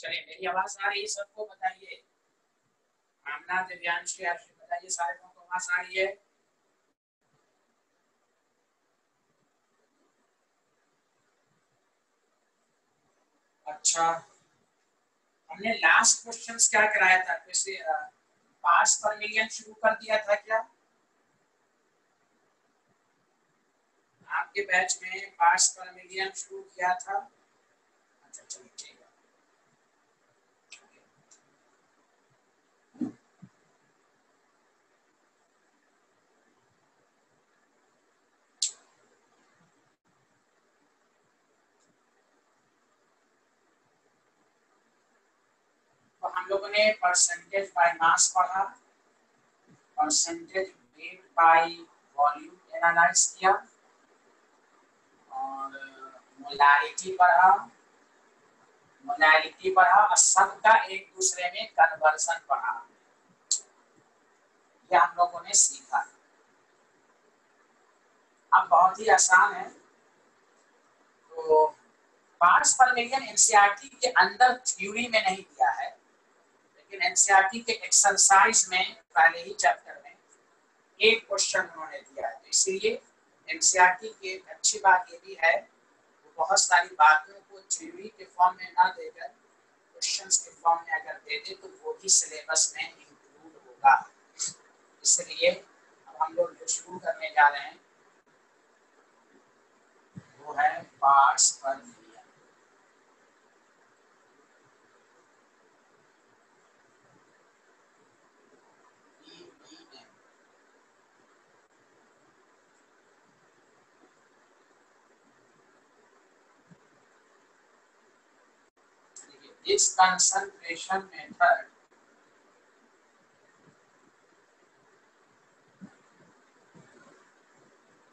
चलिए मेरी आवाज़ आ रही है सबको, बताइए। आमना दिव्यांश बताइए सारे लोगों को आवाज़ आ रही है। अच्छा हमने लास्ट क्वेश्चंस क्या कराया था? जैसे पास पर मिलियन शुरू कर दिया था क्या? आपके बैच में पास पर मिलियन शुरू किया था। अच्छा चलिए ठीक लोगों ने परसेंटेज बाय मास पढ़ा percentage weight by volume analyse किया, और मोलारिटी पढ़ा मोलारिटी पढ़ा, और सबका एक दूसरे में कन्वर्सन पढ़ा। यह हम लोगों ने सीखा। अब बहुत ही आसान है। तो पार्ट्स पर मिलियन एनसीईआरटी के अंदर थ्योरी में नहीं दिया है। लेकिन एनसीईआरटी के एक्सरसाइज में पहले ही चैप्टर में एक क्वेश्चन उन्होंने दिया है। तो इसीलिए एनसीईआरटी की एक अच्छी बात ये भी है वो बहुत सारी बातों को थ्योरी के फॉर्म में ना देकर क्वेश्चंस के फॉर्म में अगर दे दे तो वो भी सिलेबस में इंक्लूड होगा। इसलिए अब हम लोग जो शुरू करने जा रहे हैं, वो है पार्ट्स पर। This concentration method.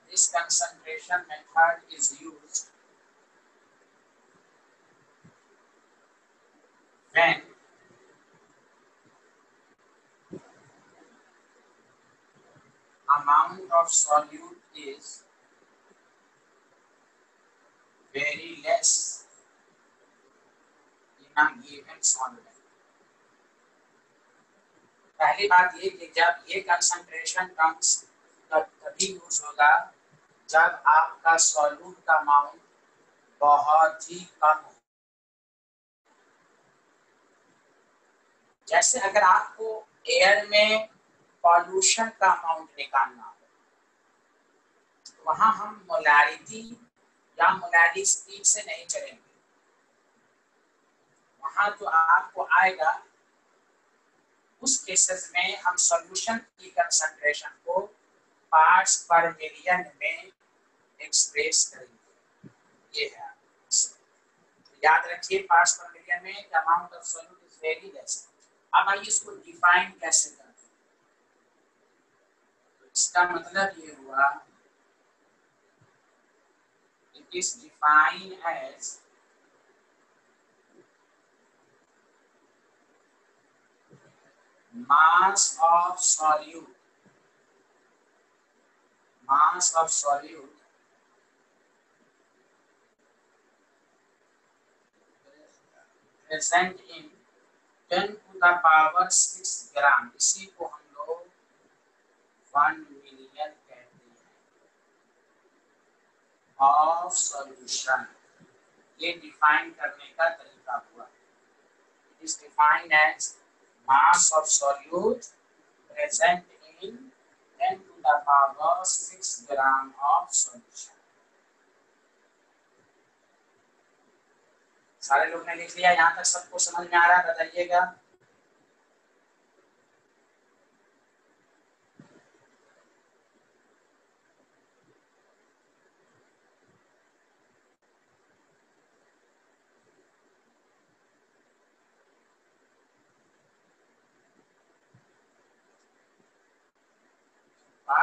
This concentration method is used when amount of solute is very less पहली बात ये कि जब ये कंसंट्रेशन कम्स तभी यूज़ होगा जब आपका सॉल्यूट का अमाउंट बहुत ही कम हो। जैसे अगर आपको एयर में पॉल्यूशन का अमाउंट निकालना हो वहाँ हम मोलारिटी या मोलारी स्पीड से नहीं चलेंगे। वहाँ जो आपको आएगा। उस केसेस में हम सॉल्यूशन की कंसंट्रेशन को पार्ट्स पर मिलियन में एक्सप्रेस करेंगे। ये है तो याद रखिए पार्ट्स पर मिलियन में amount of solute is very less अब आइए इसको डिफाइन कैसे करते हैं? तो इसका मतलब ये हुआ it is define as mass of solute. Mass of solute. Present in 10 to the power 6 gram इसी को हम लोग 1 मिलियन कहते हैं। ऑफ़ सॉल्यूशन ये डिफाइन करने का तरीका हुआ। It is defined as mass of solute present in 10 to the power 6 gram of solution. सारे लोग ने लिख लिया यहाँ तक सबको समझ में आ रहा है बताइएगा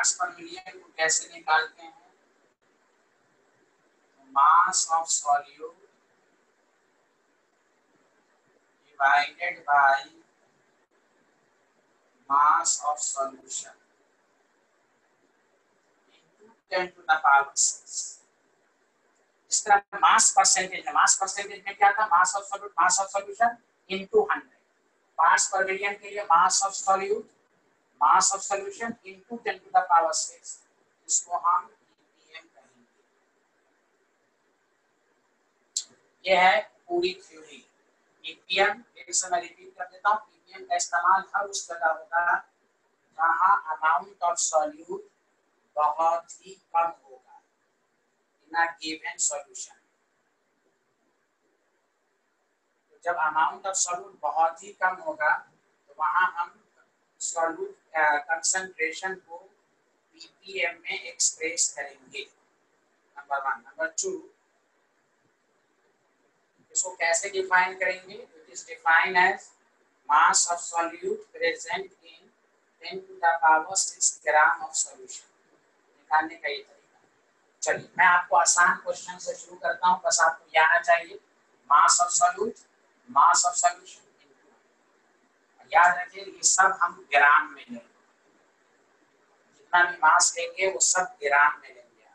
पार्ट्स पर मिलियन को कैसे निकालते हैं? Mass of solute divided by mass of solution into 10 to the power 6 इस तरह मास परसेंटेज में मास परसेंटेज में क्या था? Mass of solute mass of solution into hundred parts पर मिलियन के लिए mass of solute mass of solution into ten to the power six इसको हम ppm कहेंगे। ये है पूरी थ्योरी ppm एक समय रिपीट कर देता हूँ। Ppm का इस्तेमाल हर उस जगह होता है जहाँ अमाउंट ऑफ़ सॉल्यूट बहुत ही कम होगा। इन अ गिवन सॉल्यूशन जब अमाउंट ऑफ़ सॉल्यूट बहुत ही कम होगा तो वहाँ हम सॉल्यूट कंसंट्रेशन को पीपीएम में एक्सप्रेस करेंगे। नंबर वन नंबर टू इसको कैसे डिफाइन करेंगे? It is define as mass of solute present in 10 to the power 6 gram of solution निकालने का ये तरीका। चलिए, मैं आपको आसान क्वेश्चन से शुरू करता हूँ, बस आपको ये आना चाहिए। Mass of solute mass of solution याद रखिए ये सब हम ग्राम में लेंगे। जितना भी मास लेंगे, वो सब ग्राम में लेंगे।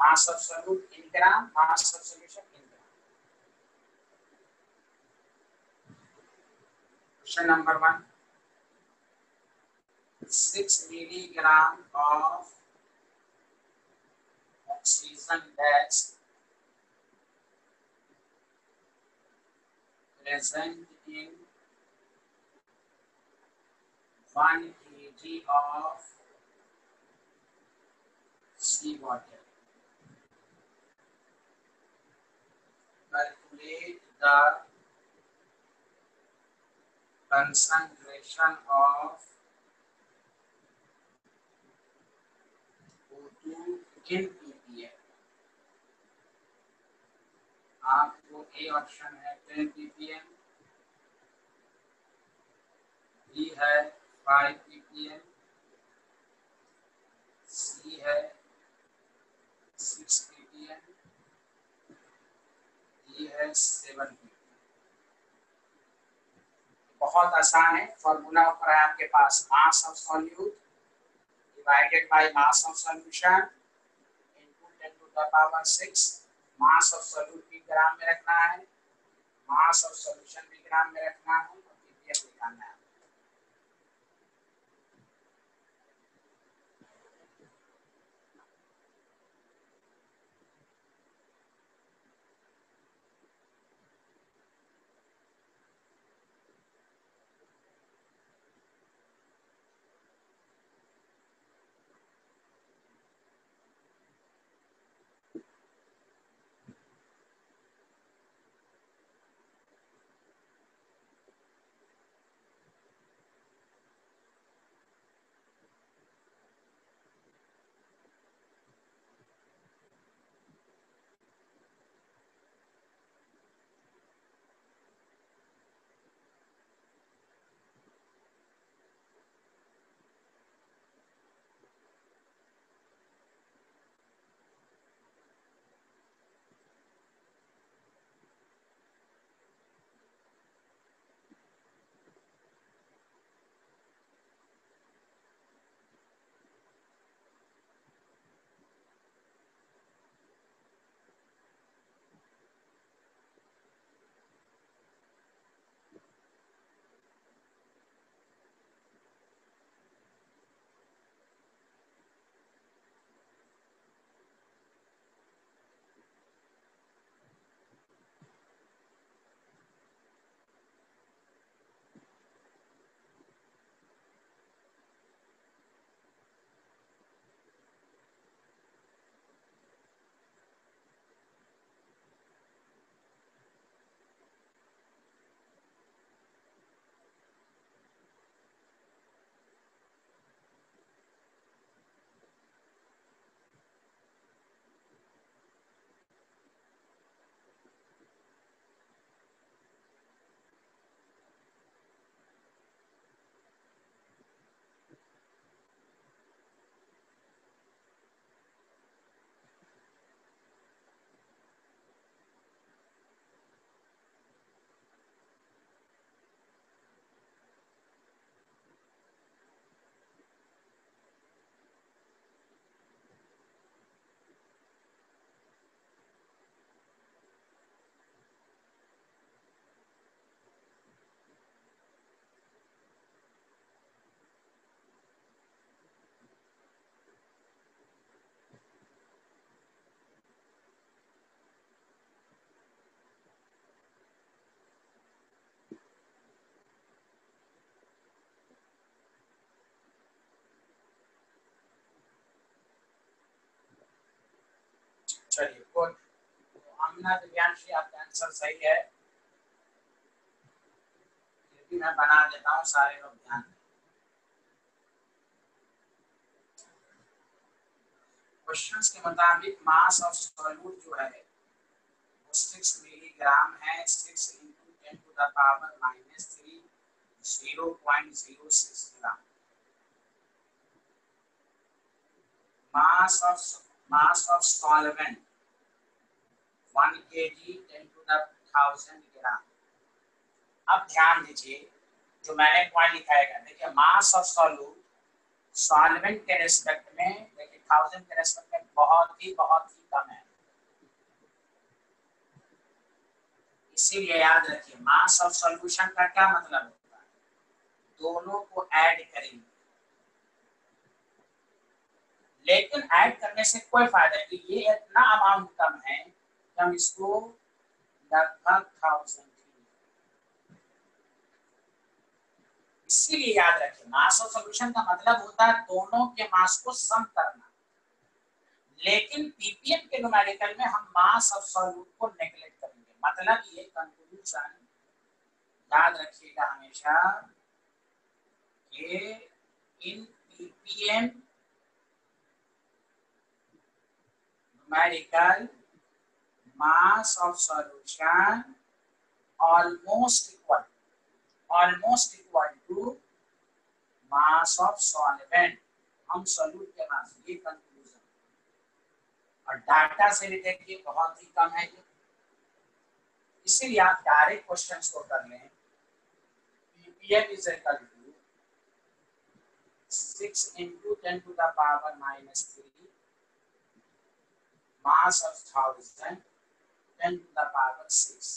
Mass of solute in gram mass of solution in gram question number one. Six milligram of oxygen gas present in one kg of sea water. Calculate the concentration of O2 in ppm. आपको A option है 10 ppm, B है बहुत आसान है formula ऊपर है आपके पास mass of solute divided by mass of solution into ten to the power six mass of solute भी ग्राम में रखना है मास ऑफ़ सॉल्यूशन भी ग्राम में रखना है और पीपीएम निकालना है। चलिए गुड दिव्यांशी, आपका आंसर सही है। मैं बना देता हूँ, सारे लोग ध्यान क्वेश्चंस के मुताबिक मास ऑफ़ सॉल्यूट जो है, वो सिक्स मिलीग्राम है six into ten to the power minus three zero point zero six gram mass of mass of solvent 1 kg 10 to the 1000 gram अब ध्यान दीजिए, जो मैंने पॉइंट लिखा देखिए मास ऑफ़ सॉल्यूट सॉल्वेंट के रेस्पेक्ट में, देखिए थाउज़ेंड के रेस्पेक्ट में बहुत ही बहुत ही कम है। इसीलिए याद रखिए मास ऑफ़ सॉल्यूशन का क्या मतलब होता है? दोनों को ऐड करेंगे। लेकिन ऐड करने से कोई फ़ायदा नहीं ये इतना अमाउंट कम है कि हम इसको लगभग थाउज़ेंड इसीलिए याद रखें मास ऑफ़ सोल्यूशन का मतलब होता है दोनों के मास को सम करना। लेकिन पीपीएम के न्यूमेरिकल में हम मास ऑफ़ सॉल्यूट को नेग्लेक्ट करेंगे। मतलब ये कंक्लूजन याद रखिएगा हमेशा कि in PPM numerical mass of solution almost equal almost equal to mass of solvent. हम सोल्यूट के मास ये कंक्लूजन और डाटा से भी देखिए, बहुत ही कम है। ये इसीलिए आप डायरेक्ट क्वेश्चन को कर ले। Six into ten to the power minus three mass of thousand ten to the power six.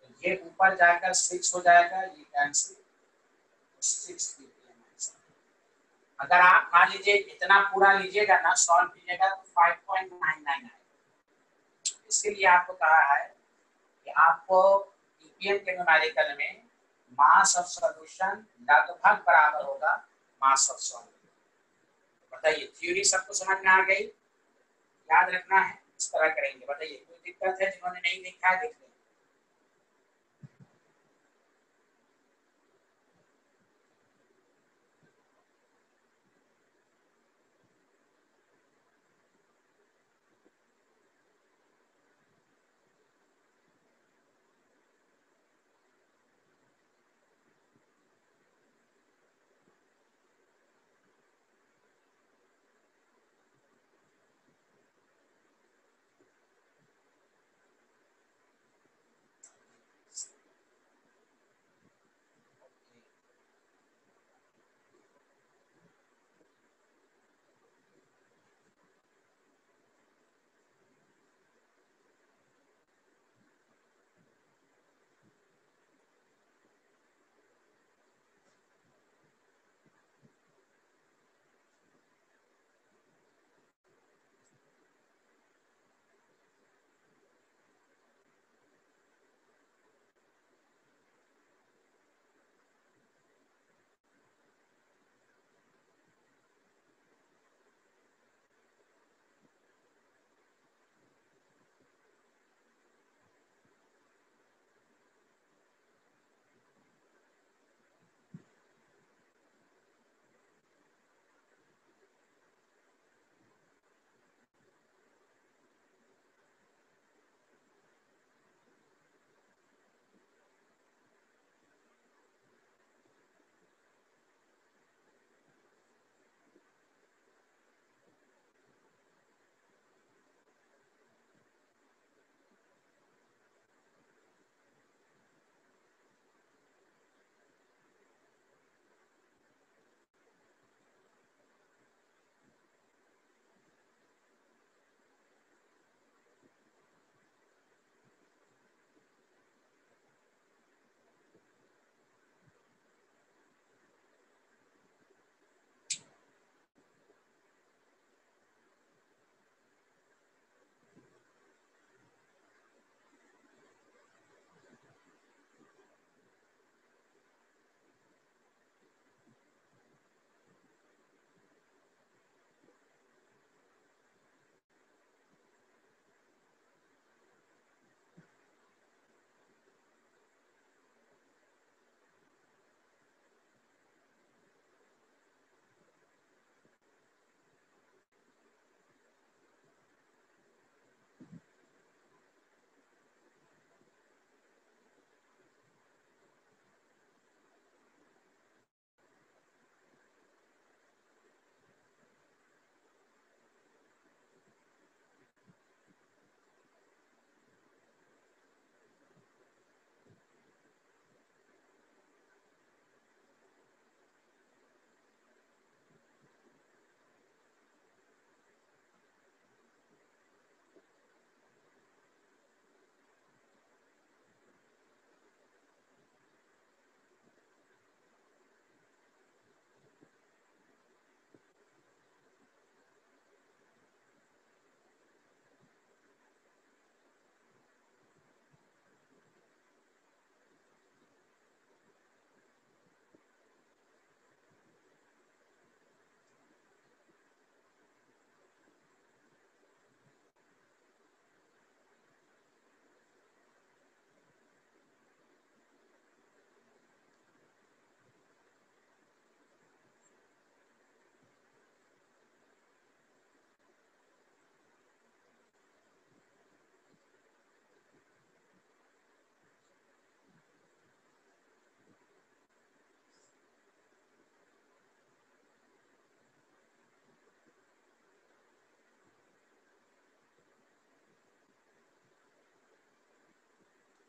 तो ये ऊपर जाकर सिक्स हो जाएगा, ये कैंसिल सिक्स अगर आप मान लीजिए इतना पूरा लीजिएगा ना सॉल्व कीजिएगा तो पॉइंट नाइन नाइन आएगा. इसीलिए आपको कहा है कि आपको ईपीएम के न्यूमेरिकल में मास ऑफ़ सॉल्यूशन लगभग बराबर होगा मास ऑफ़ सॉल्यूशन बताइए थ्योरी सबको समझ में आ गई? याद रखना है, इस तरह करेंगे। बताइए, कोई दिक्कत है जिन्होंने नहीं देखा है, देख लें।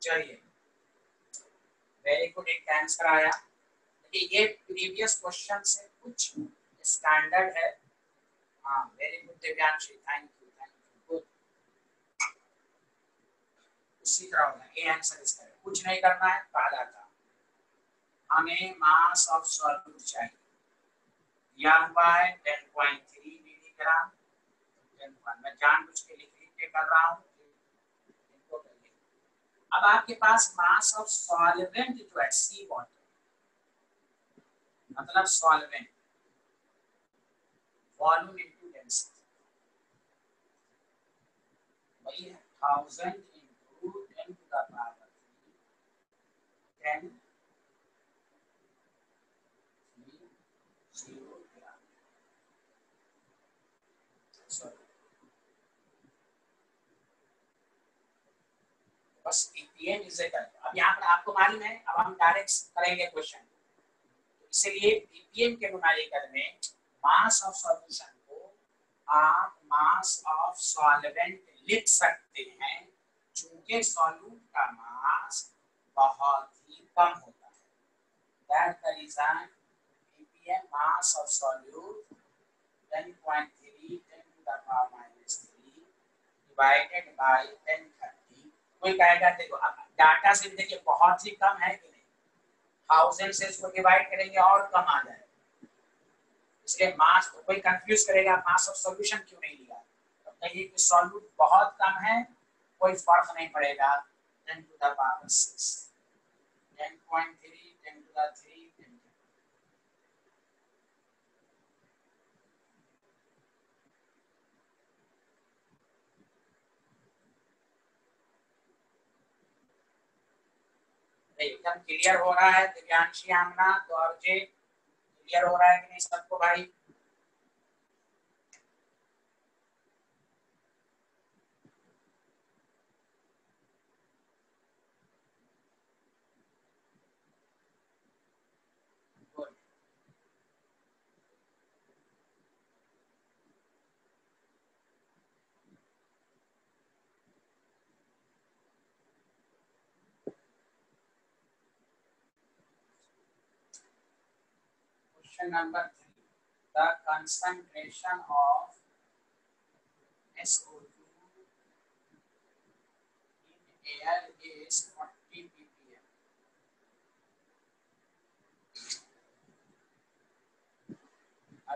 चलिए वेरी गुड एक आंसर आया ये प्रीवियस क्वेश्चन से कुछ स्टैंडर्ड है। हाँ very good Divyanshi thank you thank you good उसी तरह होगा ये आंसर इसका है। कुछ नहीं करना है, पहला था। हमें मास ऑफ़ सॉल्यूट चाहिए। दिया हुआ है 10.3 मिलीग्राम मैं जानबूझ के लिख लिख के कर रहा हूँ। अब आपके पास मास ऑफ़ सॉल्वेंट जो है सी वाटर मतलब सॉल्वेंट वॉल्यूम इनटू डेंसिटी वही है thousand into ten to the power ten बस पीएम इज़ अब यहाँ पर आपको मालूम है, अब हम डायरेक्ट करेंगे क्वेश्चन इसलिए पीपीएम के न्यूमेरिकल में मास ऑफ़ सॉल्यूशन को आप मास ऑफ़ सॉल्वेंट लिख सकते हैं, चूँकि सॉल्यूट का मास बहुत ही कम होता है। That the reason PPM mass of solute 10.3 10 to the power minus 3 divided by 1030 कोई कहेगा, देखो, अब डाटा से देखिए, बहुत ही कम है कि नहीं। थाउज़ेंड से इसको डिवाइड करेंगे और कम आ जाए। इसलिए मास को कोई कंफ्यूज करेगा मास ऑफ़ सॉल्यूशन क्यों नहीं लिया? तो कहिए कि सॉल्यूट बहुत कम है, कोई फ़र्क नहीं पड़ेगा। 10 to the power 6 10.3 10 to the 3 एकदम क्लियर हो रहा है, दिव्यांशी आमना तो जे क्लियर हो रहा है कि नहीं सबको भाई? Question number three. The concentration of SO2 in air is 40 ppm.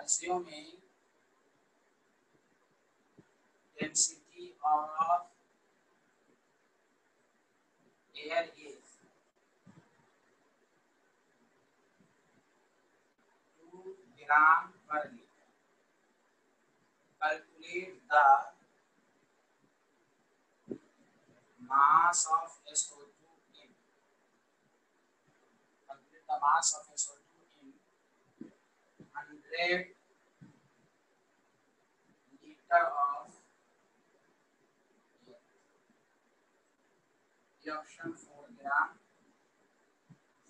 Assuming density of air is liter. Calculate the mass of SO2 in. Calculate the mass of SO2 in 100 liter of air. The option 4 gram,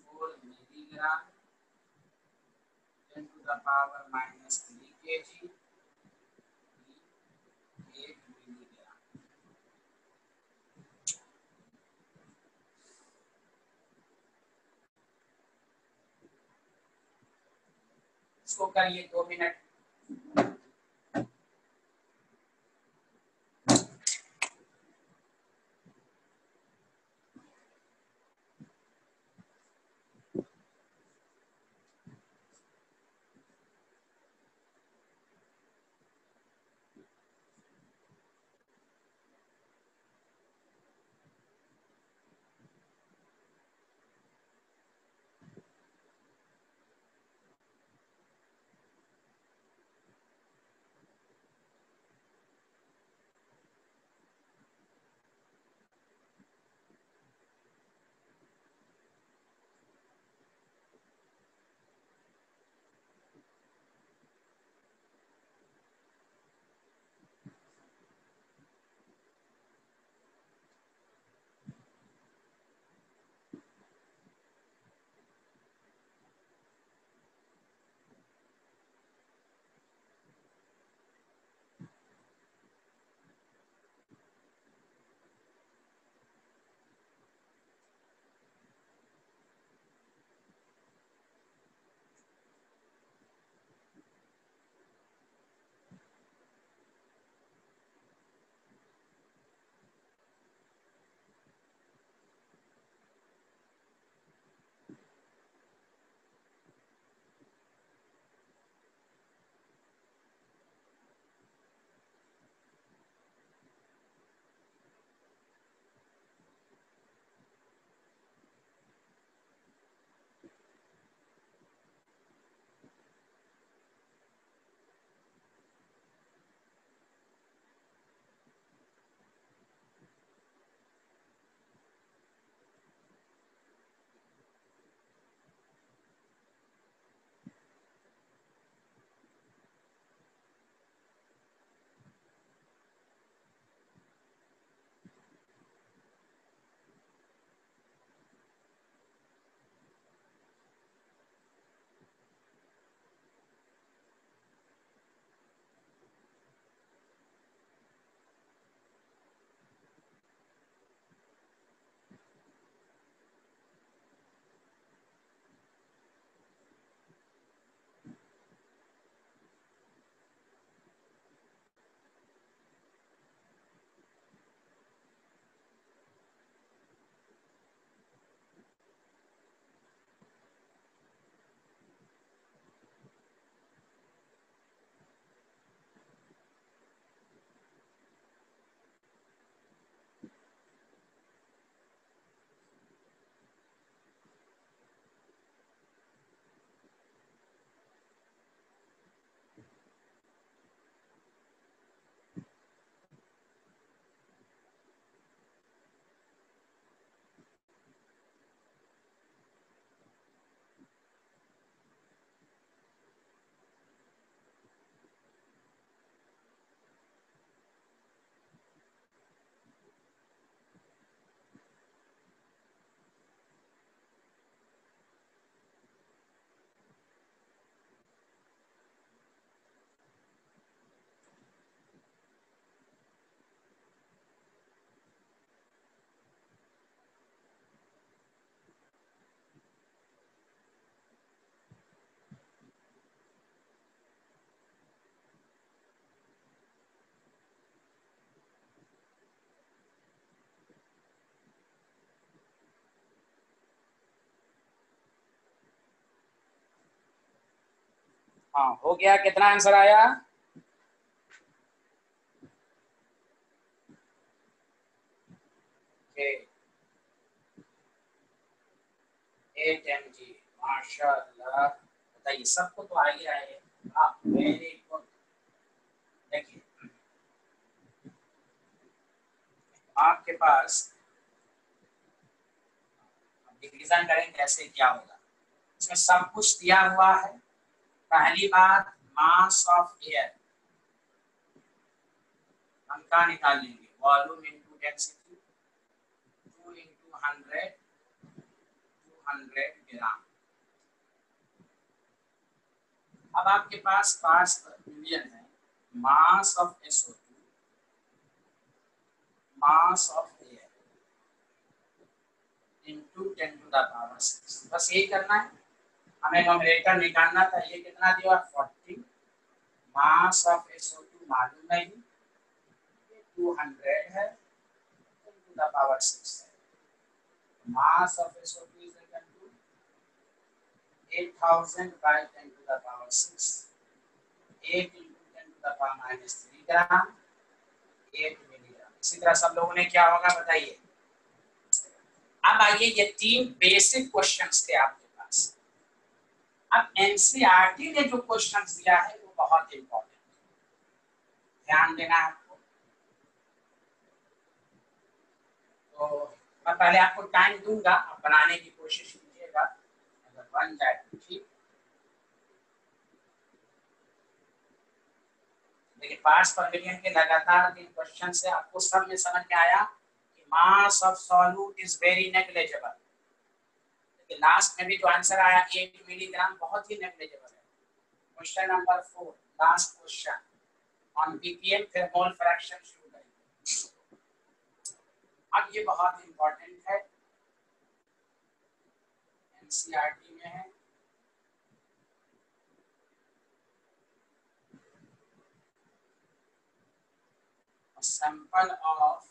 4 milligram, 10 to the power minus three K G करिए दो minute. हाँ हो गया, कितना answer आया? Eight M जी बताइए, सबको तो आ रहा है आप वेरी गुड देखिए। आपके पास डिवीज़न करेंगे क्या होगा? इसमें सब कुछ दिया हुआ है। पहली बात मास ऑफ़ एयर हम क्या निकाल लेंगे volume into density two into hundred two hundred gram अब आपके पास पास मिलियन है। Mass of SO mass of air into ten to the power six बस यही करना है। हमें नॉमिनेटर निकालना था, ये कितना दिया? Forty mass of SO two मालूम नहीं। टू हंड्रेड है टू द पावर सिक्स है। Mass of SO two is equal to eight thousand by ten to the power six eight into ten to the power minus three gram eight इसी तरह सब लोगों ने क्या होगा बताइए। अब आइए ये तीन बेसिक क्वेश्चंस थे पास अब एनसीईआरटी e ने जो क्वेश्चंस दिया है, वो बहुत इंपॉर्टेंट ध्यान देना है आपको। तो मैं पहले आपको टाइम दूँगा, आप बनाने की कोशिश कीजिएगा। अगर बन जाए तो ठीक। लेकिन पार्ट्स पर मिलियन के लगातार तीन क्वेश्चन से आपको सब में समझ में आया कि mass of solute is very negligible लेकिन लास्ट में भी जो आंसर आया 8 मिलीग्राम बहुत ही नेग्लेजेबल है। Question number 4 last question on BPM फिर मोल फ्रैक्शन शुरू करेंगे अब ये बहुत इंपॉर्टेंट है। एनसीईआरटी में है। Sample of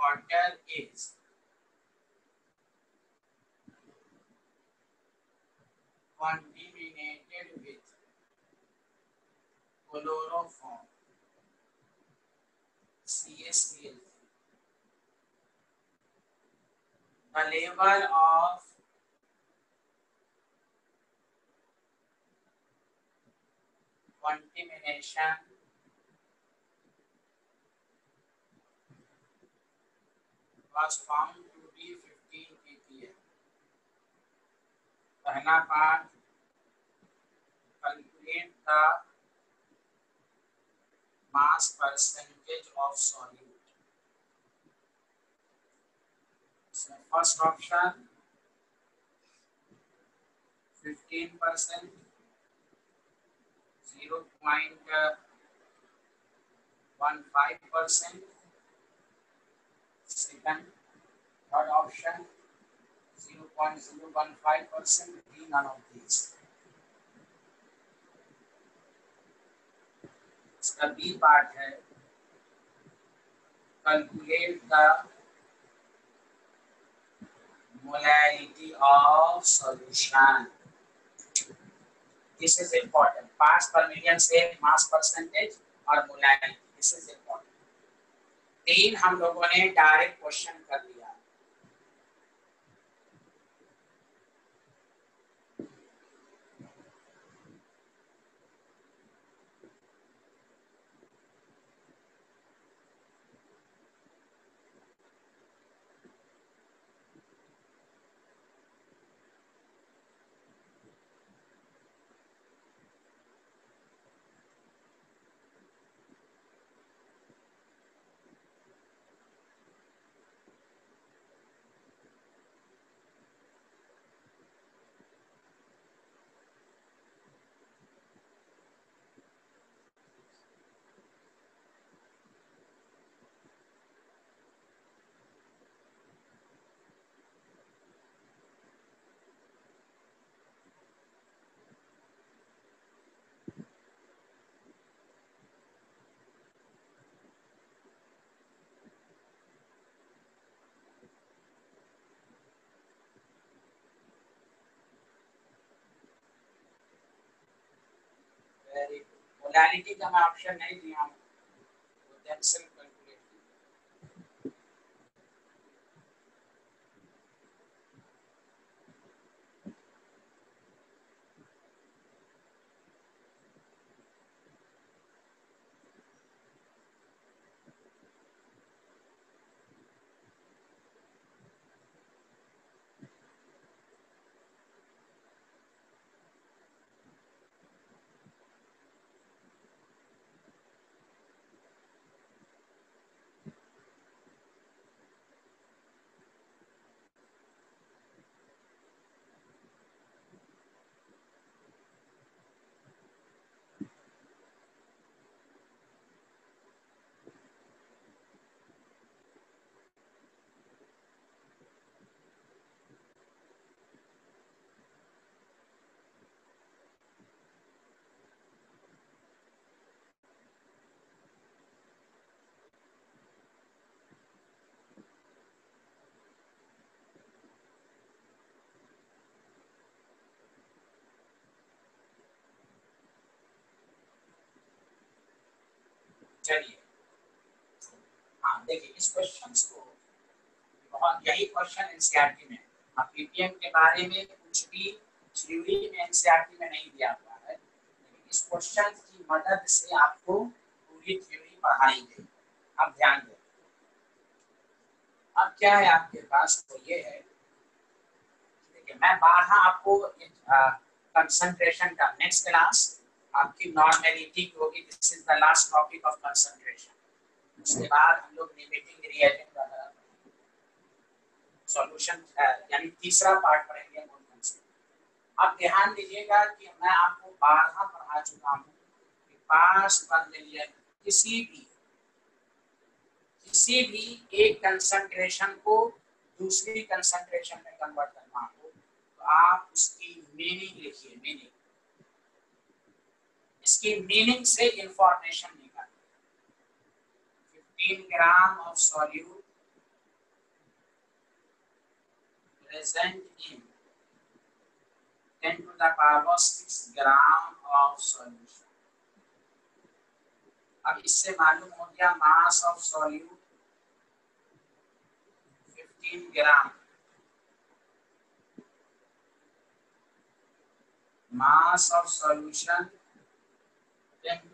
water is contaminated with chloroform CSPL. The level of contamination was found to be 15 ppm. पहला part calculate the mass percentage of solute. So first option 15 percent. 0.15 percent. Second, third option 0.015 percent. Be none of these. इसका B part है calculate the molality of solution. This is important. Parts per million से mass percentage और molality this is important तीन हम लोगों ने direct question कर लिया। मोलालिटी का मैं ऑप्शन नहीं दिया हूँ। चलिए। हाँ देखिए, इस क्वेश्चन को बहुत यही क्वेश्चन एनसीईआरटी में। अब पीपीएम के बारे में कुछ भी थ्योरी में एनसीईआरटी में नहीं दिया हुआ है। लेकिन इस क्वेश्चन की मदद से आपको पूरी थ्योरी पढ़ाई गई। अब ध्यान दें। अब क्या है आपके पास? तो ये है देखिए, मैं बारह आपको कंसंट्रेशन का नेक्स्ट क्लास आपकी नॉर्मेलिटी की होगी this is the last topic of concentration उसके बाद हम लोग लिमिटिंग रिएजेंट वगैरह सॉल्यूशन यानी तीसरा पार्ट पढ़ेंगे अब ध्यान दीजिएगा कि मैं आपको बारह पढ़ा चुका हूँ पर मिलियन किसी भी किसी भी एक कंसंट्रेशन को दूसरी कंसंट्रेशन में कन्वर्ट करना हो तो आप उसकी मीनिंग लिखिए मीनिंग इसकी मीनिंग से इंफॉर्मेशन निकाल 15 gram of solute in 10 to the power 6 gram of solution अब इससे मालूम हो गया mass of solute 15 gram mass of solution 10 to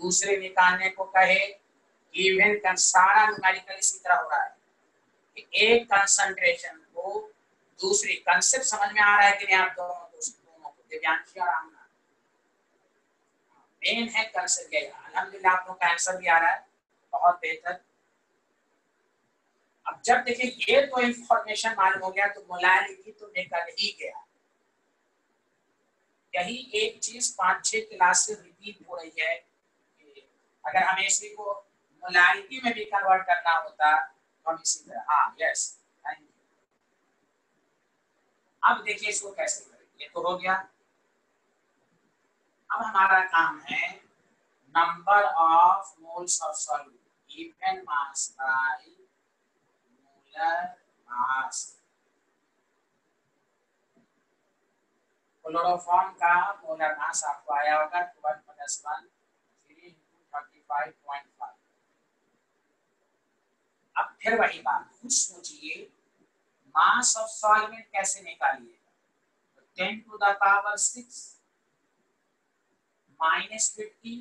दूसरे निकालने को कहे गिवन का सारा न्यूमेरिकल इसी तरह हो रहा है। कि एक कंसंट्रेशन को दूसरी कंसेप्ट समझ में आ रहा है कि नहीं, आप दोनों दोनों को दिव्यांशी और आमना। मेन है कंसेप्ट यही अल्हम्दुलिल्लाह आप लोगों का आंसर भी आ रहा है। बहुत बेहतर। अब जब देखिए, ये तो इंफॉर्मेशन मालूम हो गया तो मोलालिटी तो निकल ही गया। यही एक चीज़ पाँच छह क्लास से रिपीट हो रही है। अगर हमें इसी को मोलालिटी में भी कन्वर्ट करना होता तो हम इसी तरह हाँ यस थैंक यू अब देखिए इसको कैसे करें। ये तो हो गया। अब हमारा काम है number of moles of solute given mass by molar mass chloroform का मोलर मास आपको आया होगा 1 प्लस 1 3 35.5 अब फिर वही बात खुद सोचिए मास ऑफ़ सॉल्वेंट कैसे निकालिएगा तो ten to the power six minus fifty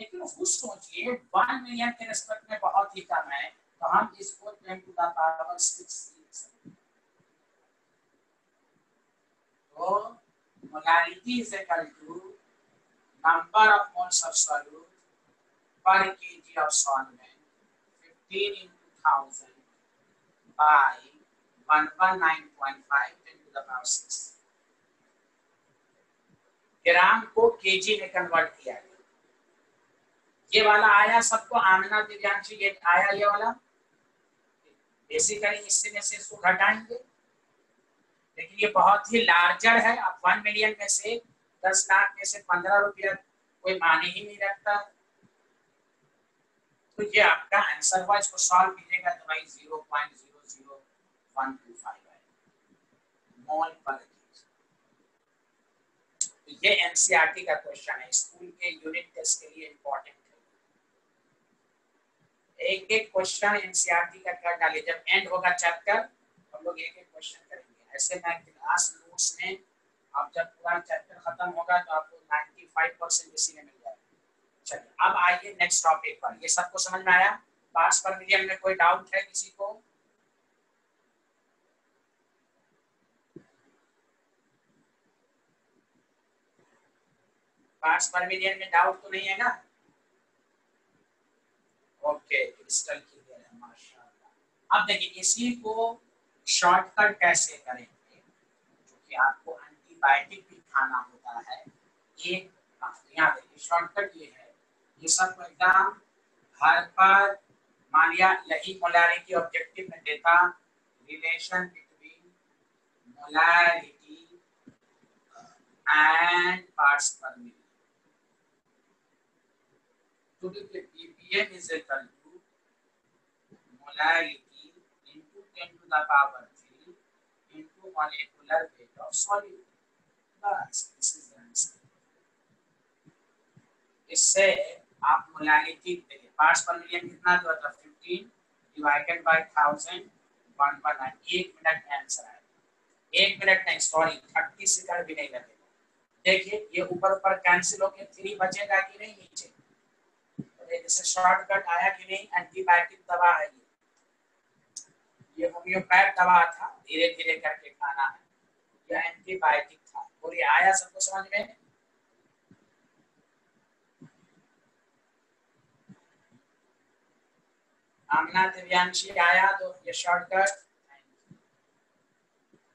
लेकिन खुद सोचिए वन मिलियन के रिस्पेक्ट में बहुत ही कम है तो हम इसको ten to the power six लिख सकते तो molality is equal to number of moles of solute per KG of solvent 15 into 1000 by 119.5 10 to the power 6 gram को केजी में कन्वर्ट किया गया। ये वाला आया सबको, आमना दिव्यांशी ये आया, ये वाला। बेसिकली इससे में से इसको घटाएँगे। लेकिन ये बहुत ही लार्जर है। अब वन मिलियन में से दस लाख में से पंद्रह रुपया कोई माने ही नहीं रखता। तो ये आपका आंसर हुआ, इसको सॉल्व कीजिएगा तो भाई zero point zero zero one two five है। मोल पर ये एनसीईआरटी का क्वेश्चन है। स्कूल के यूनिट टेस्ट के लिए इंपॉर्टेंट है। एक एक क्वेश्चन एनसीईआरटी का कर डालिए जब एंड होगा चैप्टर हम लोग एक एक क्वेश्चन करेंगे। ऐसे मैं क्लास नोट्स में अब जब पूरा चैप्टर खत्म होगा तो आपको 95 परसेंट इसी में मिल चलिए, अब आइए नेक्स्ट टॉपिक पर। ये सबको समझ में आया? पार्ट्स पर मिलियन में कोई डाउट है किसी को? पार्ट्स पर मिलियन में डाउट तो नहीं है ना? ओके क्रिस्टल क्लियर है, माशाल्लाह। अब देखिए, इसी को शॉर्टकट कैसे करेंगे? क्योंकि आपको एंटीबायोटिक भी खाना होता है एक यहाँ देखिए शॉर्टकट ये है। ये सब एग्ज़ाम घर पर मान लिया यही मोलारिटी ऑब्जेक्टिव में देता relation between molarity and parts per million to the ppm is equal to molarity into 10 to the power 3 into molecular weight of solid. बस this is the answer. इससे आप मोलालिटी देखिए पार्ट्स पर million कितना दिया था 15 डिवाइडेड बाय 1000 1 पर 9 एक मिनट में आंसर आएगा एक मिनट नहीं सॉरी 30 सेकंड भी नहीं लगेगा। देखिए, ये ऊपर ऊपर कैंसिल होके 3 बचेगा कि नहीं, नीचे? जैसे शॉर्टकट आया कि नहीं एंटीबायोटिक दवा है ये। ये होम्योपैथ दवा था धीरे धीरे करके खाना है। यह एंटीबायोटिक था। और ये आया, सबको समझ में? आमना दिव्यांशी आया तो ये शॉर्टकट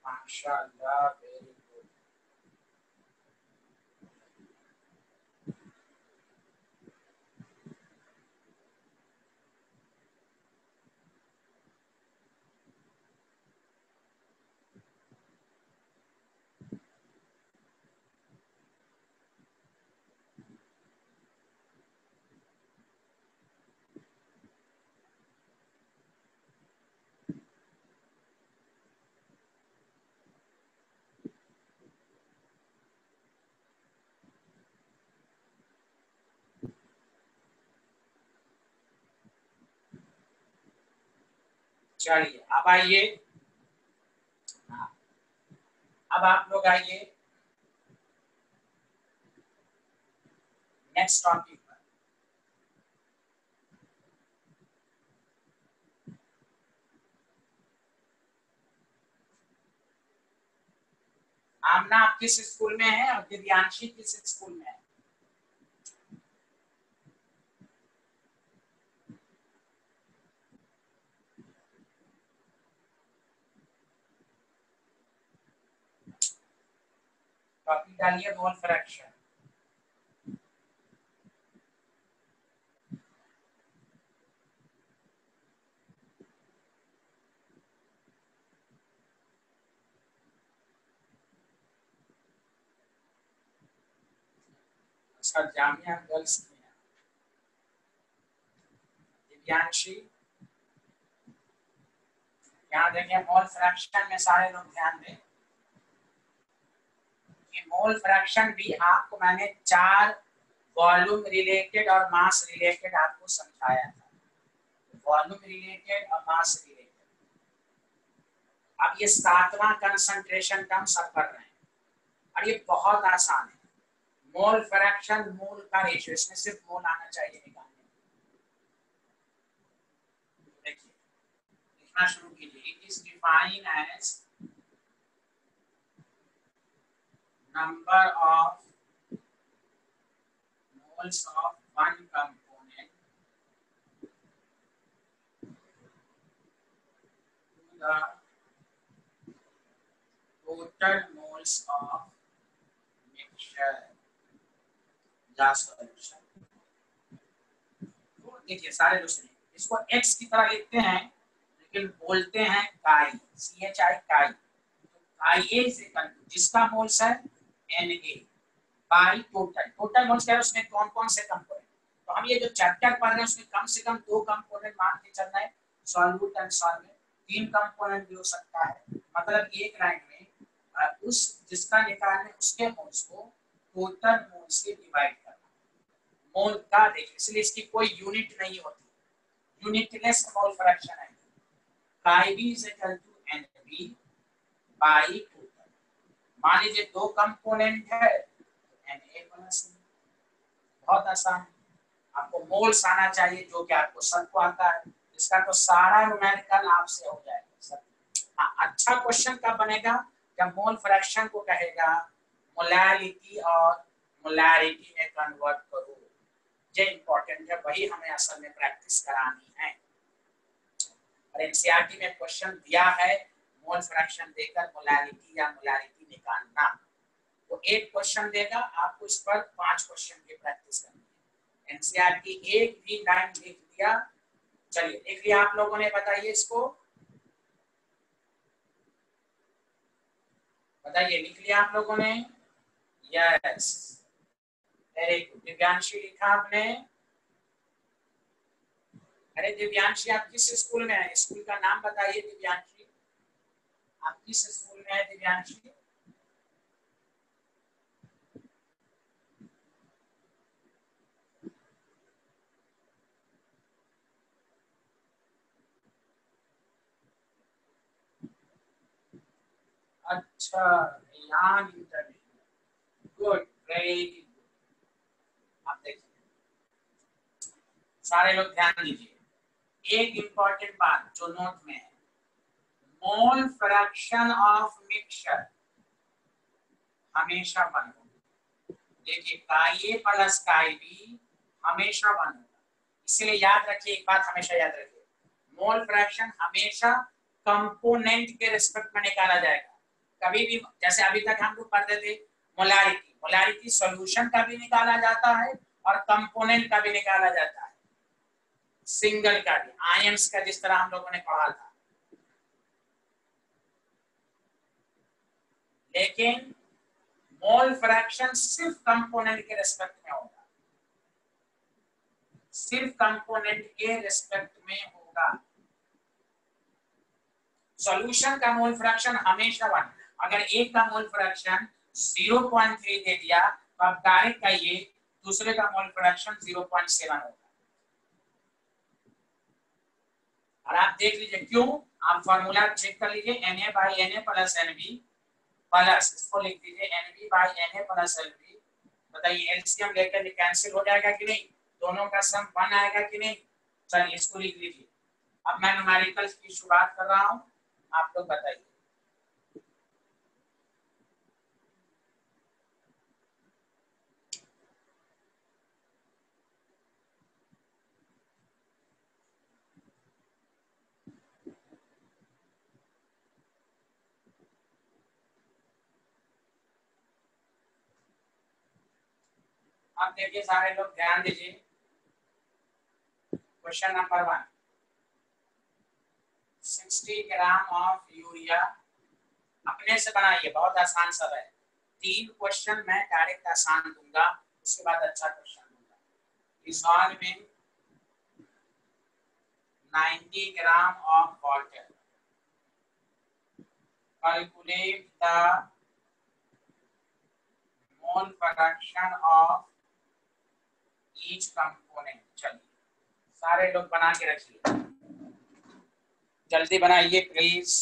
माशाल्लाह चलिए अब आइए। अब आप लोग आइए। नेक्स्ट टॉपिक पर। आमना आप किस स्कूल में है और दिव्यांशी किस स्कूल में है? कॉपी डालिए मोल फ्रैक्शन जामिया गर्ल्स में दिव्यांशी, यहाँ देखिए फ्रैक्शन में सारे लोग ध्यान दें। मोल फ्रैक्शन भी आपको मैंने चार वॉल्यूम रिलेटेड और मास रिलेटेड आपको समझाया था। वॉल्यूम रिलेटेड और मास रिलेटेड अब ये सातवां कंसंट्रेशन टर्म सब कर रहे हैं। और ये बहुत आसान है। मोल फ्रैक्शन मोल का रेशियो इसमें सिर्फ़ मोल आना चाहिए निकालने देखिए, लिखना शुरू कीजिए। It is define as number of moles of one component to the total moles of mixture the solution देखिए सारे सुनिए इसको एक्स की तरह लिखते हैं लेकिन बोलते हैं काई सी एच आई काई तो काई इक्वल जिसका मोल्स है n a by total total moles क्या है? उसमें कौन कौन से कंपोनेंट तो हम ये जो चैप्टर पढ़ रहे हैं, उसमें कम से कम दो कंपोनेंट मान के चलना है सॉल्यूट एंड सॉल्वेंट तीन कंपोनेंट भी हो सकता है। मतलब एक लाइन में उस जिसका निकालने उसके मोल्स को टोटल मोल से डिवाइड करना मोल का देखिए इसलिए इसकी कोई यूनिट नहीं होती। यूनिटलेस मोल फ्रैक्शन है। Chi b is equal to nb by total मान लीजिए दो कंपोनेंट है na प्लस बहुत आसान। आपको मोल्स आना चाहिए जो कि आपको सबको आता है। इसका तो सारा न्यूमेरिकल आपसे हो जाएगा सब हाँ, अच्छा क्वेश्चन कब बनेगा? जब मोल फ्रैक्शन को कहेगा मोलैलिटी और मोलैरिटी में कन्वर्ट करो। ये इंपॉर्टेंट है वही हमें असल में प्रैक्टिस करानी है। और एनसीईआरटी में क्वेश्चन दिया है मोल फ्रैक्शन देकर मोलैलिटी या मोलैरिटी निकालना। तो एक क्वेश्चन देगा, आपको इस पर पाँच क्वेश्चन की प्रैक्टिस करनी है। एनसीईआरटी एक भी लाइन लिख दिया। चलिए, लिख लिया आप लोगों ने, बताइए इसको। बताइए, लिख लिया आप लोगों ने? यस वेरी गुड दिव्यांशी लिखा आपने। अरे, दिव्यांशी आप किस स्कूल में है? स्कूल का नाम बताइए, दिव्यांशी। आप किस स्कूल में है दिव्यांशी। अच्छा गुड वेरी आप देखिए। सारे लोग ध्यान दीजिए। एक इंपॉर्टेंट बात जो नोट में है मोल फ्रैक्शन ऑफ़ मिक्सचर हमेशा वन होगा देखिए chi a plus chi b हमेशा वन होगा इसलिए याद रखिए, एक बात हमेशा याद रखिए। मोल फ्रैक्शन हमेशा कंपोनेंट के रिस्पेक्ट में निकाला जाएगा। कभी भी, जैसे अभी तक हम लोग पढ़ते थे मोलारिटी मोलारिटी सॉल्यूशन का भी निकाला जाता है और कंपोनेंट का भी निकाला जाता है। सिंगल का भी आयंस का जिस तरह हम लोगों ने पढ़ा था। लेकिन मोल फ्रैक्शन सिर्फ़ कंपोनेंट के रेस्पेक्ट में होगा। सिर्फ़ कंपोनेंट के रेस्पेक्ट में होगा। सॉल्यूशन का मोल फ्रैक्शन हमेशा वन अगर एक का मोल फ्रैक्शन 0.3 दे दिया तो आप डायरेक्ट कहिए दूसरे का मोल फ्रैक्शन 0.7 होगा। और आप देख लीजिए, क्यों? आप फॉर्मूला चेक कर लीजिए n a by n a plus n b plus इसको लिख दीजिए n b by n a plus l b बताइए एलसीएम लेकर कैंसिल हो जाएगा कि नहीं? दोनों का सम वन आएगा कि नहीं? चलिए, इसको लिख लीजिए अब मैं न्यूमेरिकल्स की शुरुआत कर रहा हूँ आप लोग बताइए। अब देखिए सारे लोग ध्यान दीजिए। Question number one 60 gram of urea अपने से बनाइए, बहुत आसान सब है। तीन क्वेश्चन मैं डायरेक्ट आसान दूँगा, उसके बाद अच्छा क्वेश्चन दूँगा dissolving 90 gram of water. Calculate the mole fraction of each component चलिए सारे लोग बना के रखिए जल्दी बनाइए please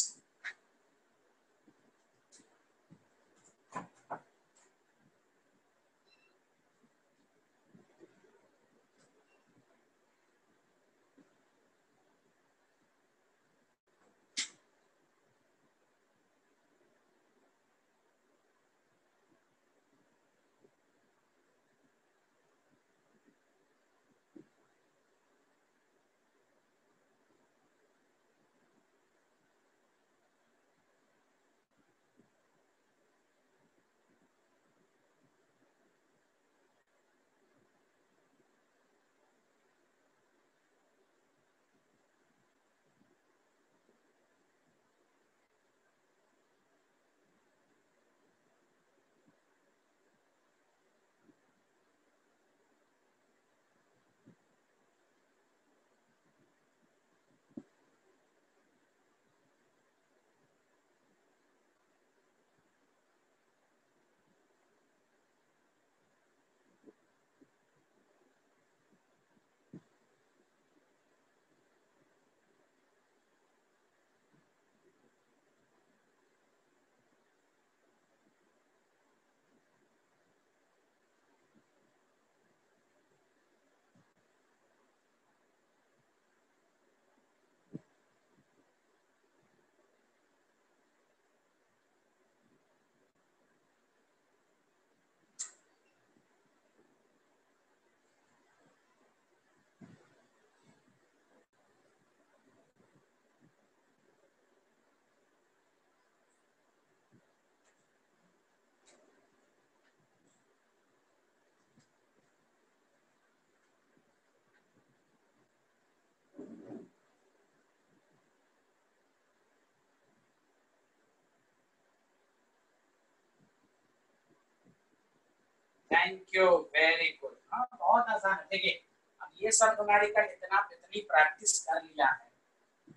thank you very good हाँ बहुत आसान है। देखिए, अब ये सब न्यूमेरिकल इतना, इतनी प्रैक्टिस कर लिया है।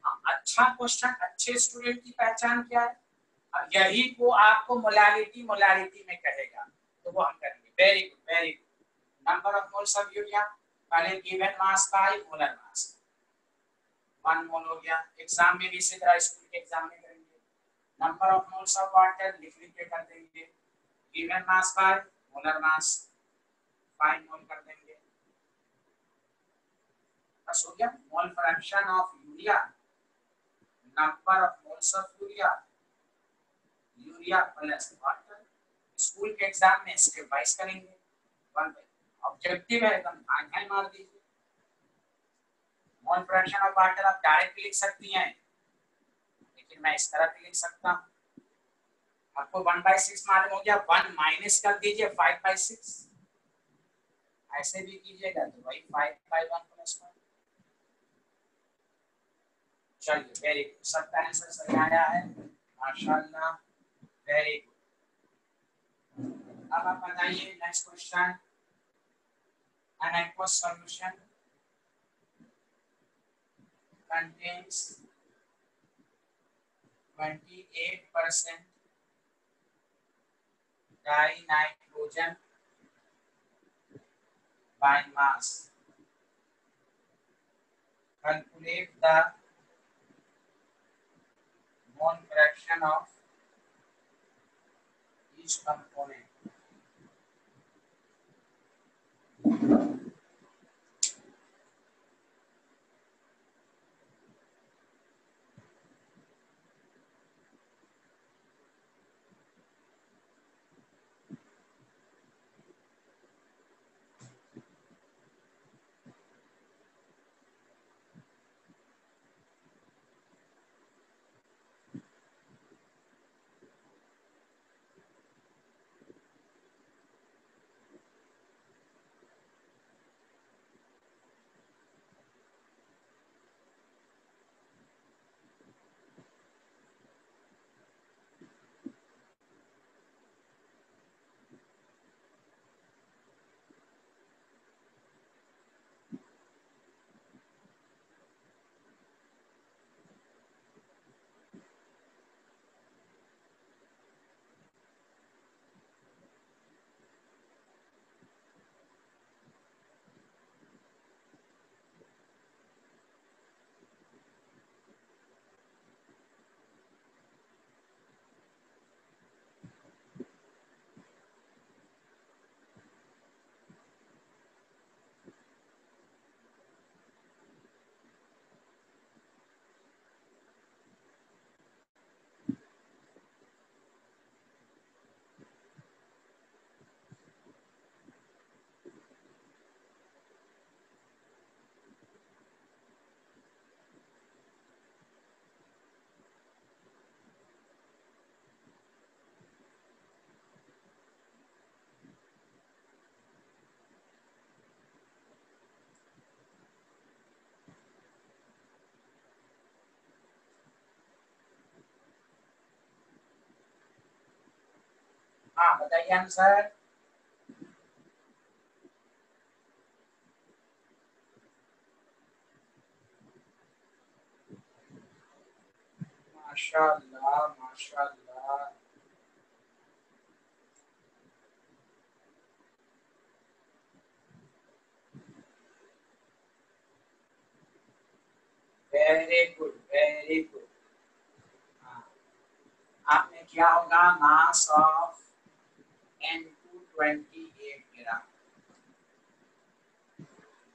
हाँ अच्छा क्वेश्चन अच्छे स्टूडेंट की पहचान क्या है? अब यही को आपको मोलालिटी मोलालिटी में कहेगा। तो वो हम करेंगे। Very good very good number of moles of urea पहले given mass by molar mass one mole हो गया। एग्ज़ाम में भी इसी तरह स्कूल के एग्ज़ाम में करेंगे। Number of moles of water लिख लिख के कर देंगे। Given mass by molar mass 5 mole कर देंगे बस हो गया mole fraction of urea number of moles of urea urea plus water school के एग्ज़ाम में स्टेप वाइज करेंगे वन ऑब्जेक्टिव है एकदम ध्यान मार दीजिए मोल फ्रैक्शन ऑफ़ वाटर आप डायरेक्ट लिख सकती हैं, लेकिन मैं इस तरह भी लिख सकता हूँ। आपको वन बाई सिक्स मालूम हो गया वन माइनस कर दीजिए फाइव बाई सिक्स ऐसे भी कीजिएगा तो वही five by one plus one चलिए वेरी गुड सबका आंसर सही आया है। माशाल्लाह वेरी गुड अब आप बताइए next question an aqueous solution contains 28 percent dinitrogen by mass. Calculate the mole fraction of each component. हाँ बताइए आंसर माशाल्लाह माशाल्लाह वेरी गुड वेरी गुड आपने क्या होगा mass of twenty eight gram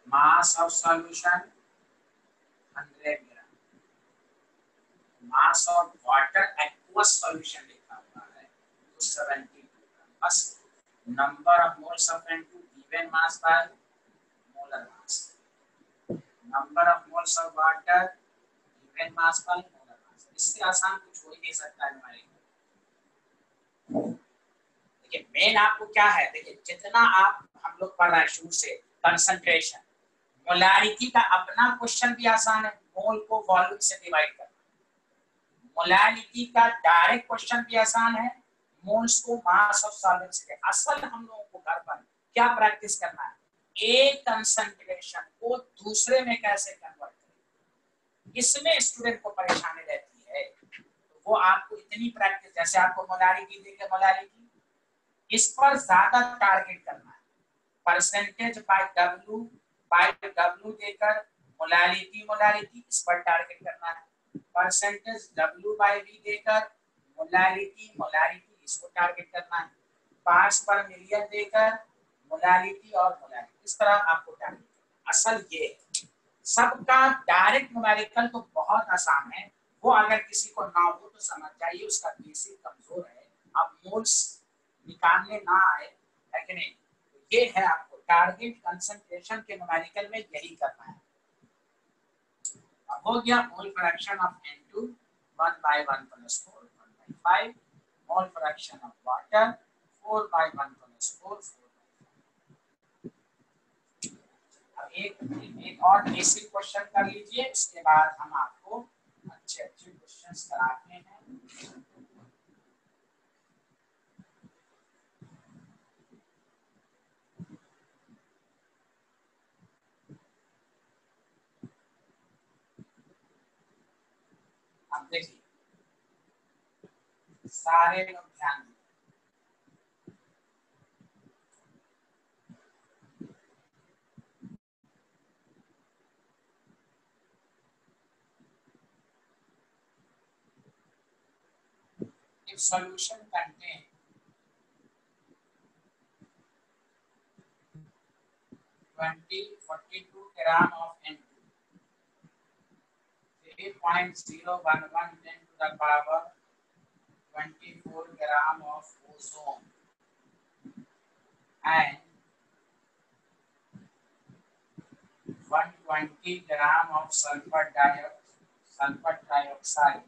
mass of solution hundred gram mass of water aqueous solution लिखा हुआ है तो सेवेंटी टू ग्राम बस of moles of n two given mass by molar mass number of moles of water given mass by molar mass इससे आसान कुछ हो ही नहीं सकता है हमारे देखिए मेन आपको क्या है? देखिए, जितना आप हम लोग पढ़ रहे शुरू से कंसंट्रेशन मोलारिटी का अपना क्वेश्चन भी आसान है। मोल को वॉल्यूम से डिवाइड करना। मोलारिटी का डायरेक्ट क्वेश्चन भी आसान है। मोल्स को मास ऑफ़ सॉल्वेंट से असल हम लोगों को घर पर क्या प्रैक्टिस करना है? एक कंसंट्रेशन को दूसरे में कैसे कन्वर्ट करें? इसमें स्टूडेंट को परेशानी रहती है। तो वो आपको इतनी प्रैक्टिस जैसे आपको मोलारिटी देखे मोलारिटी इस पर ज़्यादा टारगेट करना है। Percentage by W by W देकर मोलारिटी मोलारिटी इस पर टारगेट करना है। परसेंटेज डब्ल्यू बाय वी देकर मोलारिटी मोलारिटी इसको टारगेट करना है। पार्ट्स पर मिलियन देकर मोलारिटी और मोलारिटी इस तरह आपको टारगेट असल ये सबका डायरेक्ट न्यूमेरिकल तो बहुत आसान है। वो अगर किसी को ना हो तो समझ जाइए, उसका बेसिक कमज़ोर है। अब मोल्स निकालने ना आए, है कि नहीं? तो ये है आपको टारगेट कंसंट्रेशन के न्यूमेरिकल में यही करना है। अब हो गया mole fraction of N2 1 by 1 plus 4 1 by 5 mole fraction of water 4 by 1 plus 4 4 एक एक और बेसिक क्वेश्चन कर लीजिए उसके बाद हम आपको अच्छे अच्छे क्वेश्चंस कराते हैं। देखिए सारे लोग ध्यान if solution contain twenty forty two gram of N three point zero one one ten to the power twenty four gram of ozone and one twenty gram of sulfur dioxide sulfur dioxide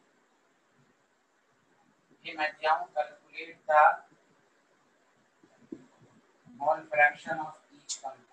Himatiam calculate the mole fraction of each component.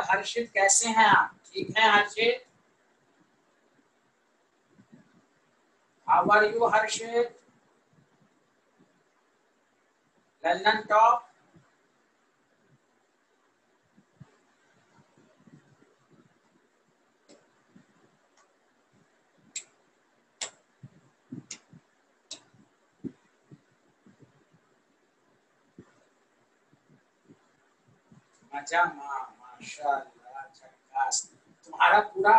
और हर्षित कैसे हैं आप? ठीक है Harshit? How are you Harshit? London top मज़ा माँ माशाल्लाह झकास तुम्हारा पूरा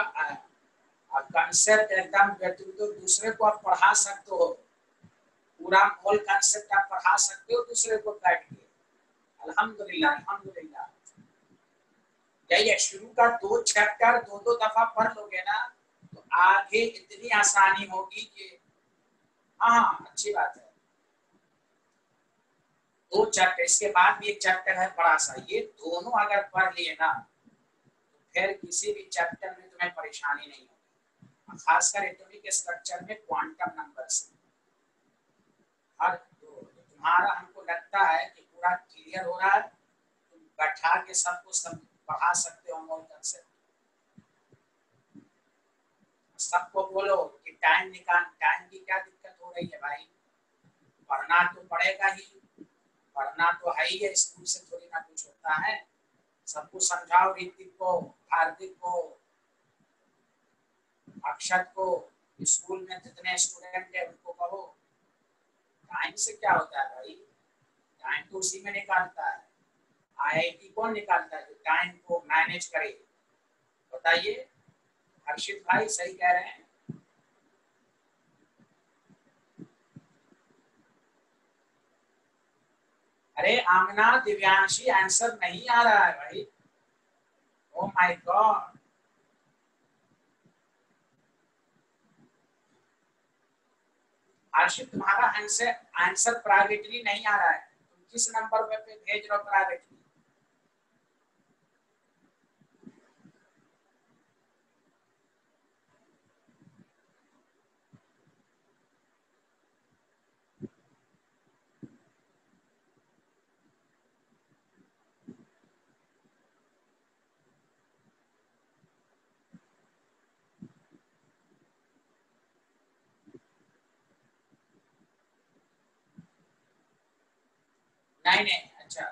कंसेप्ट एकदम तो दूसरे को आप पढ़ा सकते हो। पूरा होल कंसेप्ट आप पढ़ा सकते हो, दूसरे को बैठ के अल्हम्दुलिल्लाह अल्हम्दुलिल्लाह। यही शुरू का दो चैप्टर दो दो दफ़ा पढ़ लोगे ना तो आगे इतनी आसानी होगी कि हाँ हाँ अच्छी बात है। दो चैप्टर इसके बाद भी एक चैप्टर है बड़ा सा ये दोनों अगर पढ़ लिए ना तो फिर किसी भी चैप्टर में तुम्हें परेशानी नहीं होगी। खासकर एटॉमिक स्ट्रक्चर में क्वांटम नंबर्स हर तो तुम्हारा हमको लगता है कि पूरा क्लियर हो रहा है, तुम बैठा के सबको सब पढ़ा सकते हो मोल कंसेप्ट सबको बोलो कि टाइम निकाल टाइम की क्या दिक्कत हो रही है भाई? पढ़ना तो पड़ेगा ही। पढ़ना तो है ही है, स्कूल से थोड़ी ना कुछ होता है। सबको समझाओ ऋतिक को, हार्दिक को, अक्षत को, स्कूल में जितने स्टूडेंट है, उनको कहो। टाइम से क्या होता है भाई? टाइम तो उसी में निकालता है। आईआईटी कौन निकालता है टाइम को मैनेज करे? बताइए। हर्षित भाई सही कह रहे हैं। अरे आमना दिव्यांशी आंसर नहीं आ रहा है भाई। ओ माय गॉड तुम्हारा आंसर आंसर प्राइवेटली नहीं आ रहा है। तुम किस नंबर पे भेज रहे हो प्राइवेटली नहीं नहीं अच्छा।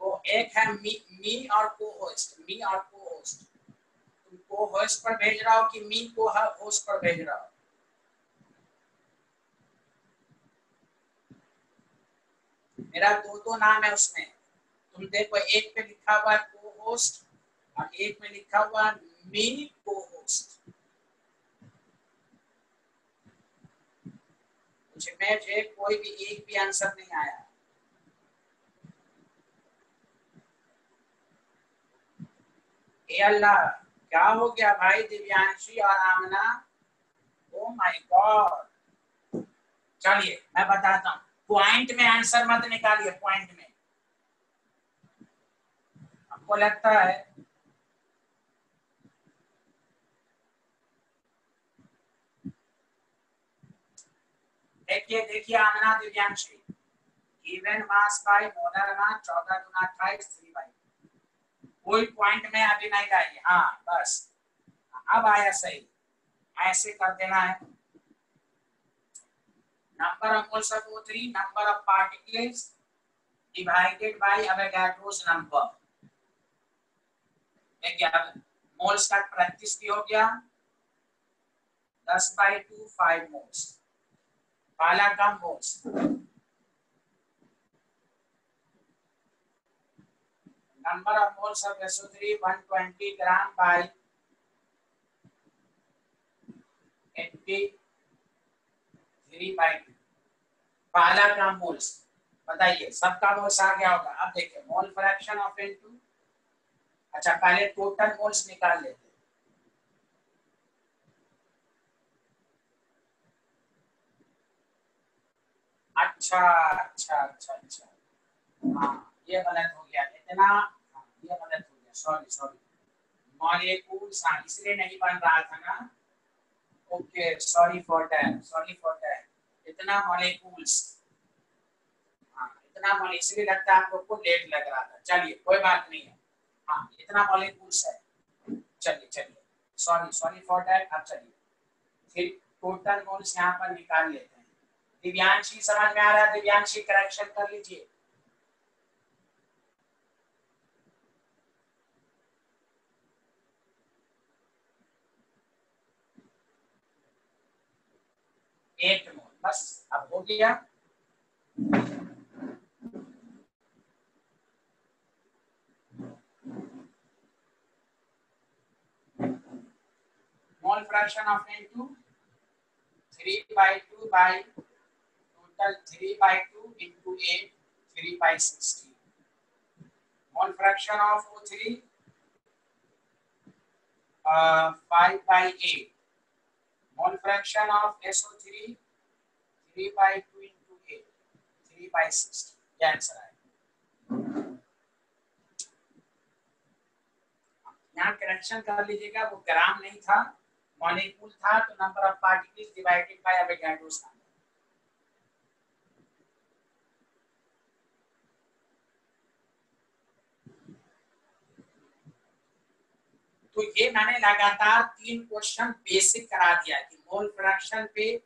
तो एक है मी मी और को होस्ट मी और को होस्ट तुम को होस्ट पर भेज रहा हो कि मी को होस्ट पर भेज रहा हो? मेरा दो दो नाम है उसमें। तुम देखो, एक पे लिखा हुआ है को होस्ट और एक में लिखा हुआ है मी को होस्ट में से कोई भी एक भी आंसर नहीं आया। अल्लाह, क्या हो गया भाई दिव्यांशी और आमना? ओ माय गॉड चलिए, मैं बताता हूँ। पॉइंट में आंसर मत निकालिए पॉइंट में। आपको लगता है देखिए देखिए Amna Divyanshi. Even mass by molar mass चौदह गुना अट्ठाईस थ्री बाई कोई पॉइंट में अभी नहीं लाइए हाँ बस। अब आया सही। ऐसे कर देना है। Number of moles of O3 number of particles divided by Avogadro's number. देखिए अब मोल्स का प्रैक्टिस भी हो गया। दस by two five moles Pala Campos. Number of moles of SO3 120 gram by 83 by 2. पहला का मोल्स बताइए, सबका मोल्स आ गया होगा अब देखिए मोल फ्रैक्शन ऑफ़ N2 अच्छा पहले टोटल मोल्स निकाल लेते अच्छा अच्छा अच्छा अच्छा। हाँ ये गलत हो गया इतना हाँ, ये गलत हो गया। सॉरी सॉरी मॉलिक्यूल्स हाँ इसलिए नहीं बन रहा था ना? Okay sorry for that sorry for that इतना मॉलिक्यूल्स हाँ इतना मॉल इसलिए लगता है आपको को लेट लग रहा था। चलिए कोई बात नहीं है। हाँ इतना मॉलिक्यूल्स है। चलिए चलिए। सॉरी सॉरी फॉर दैट अब चलिए। फिर टोटल मोल्स यहाँ पर निकाल लेते दिव्यांशी समझ में आ रहा है, दिव्यांशी करेक्शन कर लीजिए। एक मोल बस, अब हो गया। Mole fraction of N2 3 by 2 by total 3 by 2 into 8, 3 by 16. Mole fraction of O3, uh, 5 by 8. Mole fraction of SO3, 3 by 2 into 8, 3 by 16. ये आंसर है यहाँ करेक्शन कर लीजिएगा वो ग्राम नहीं था मॉलिक्यूल था तो number of particles divided by Avogadro's number तो ये मैंने लगातार तीन क्वेश्चन बेसिक करा दिया कि मोल फ्रैक्शन पे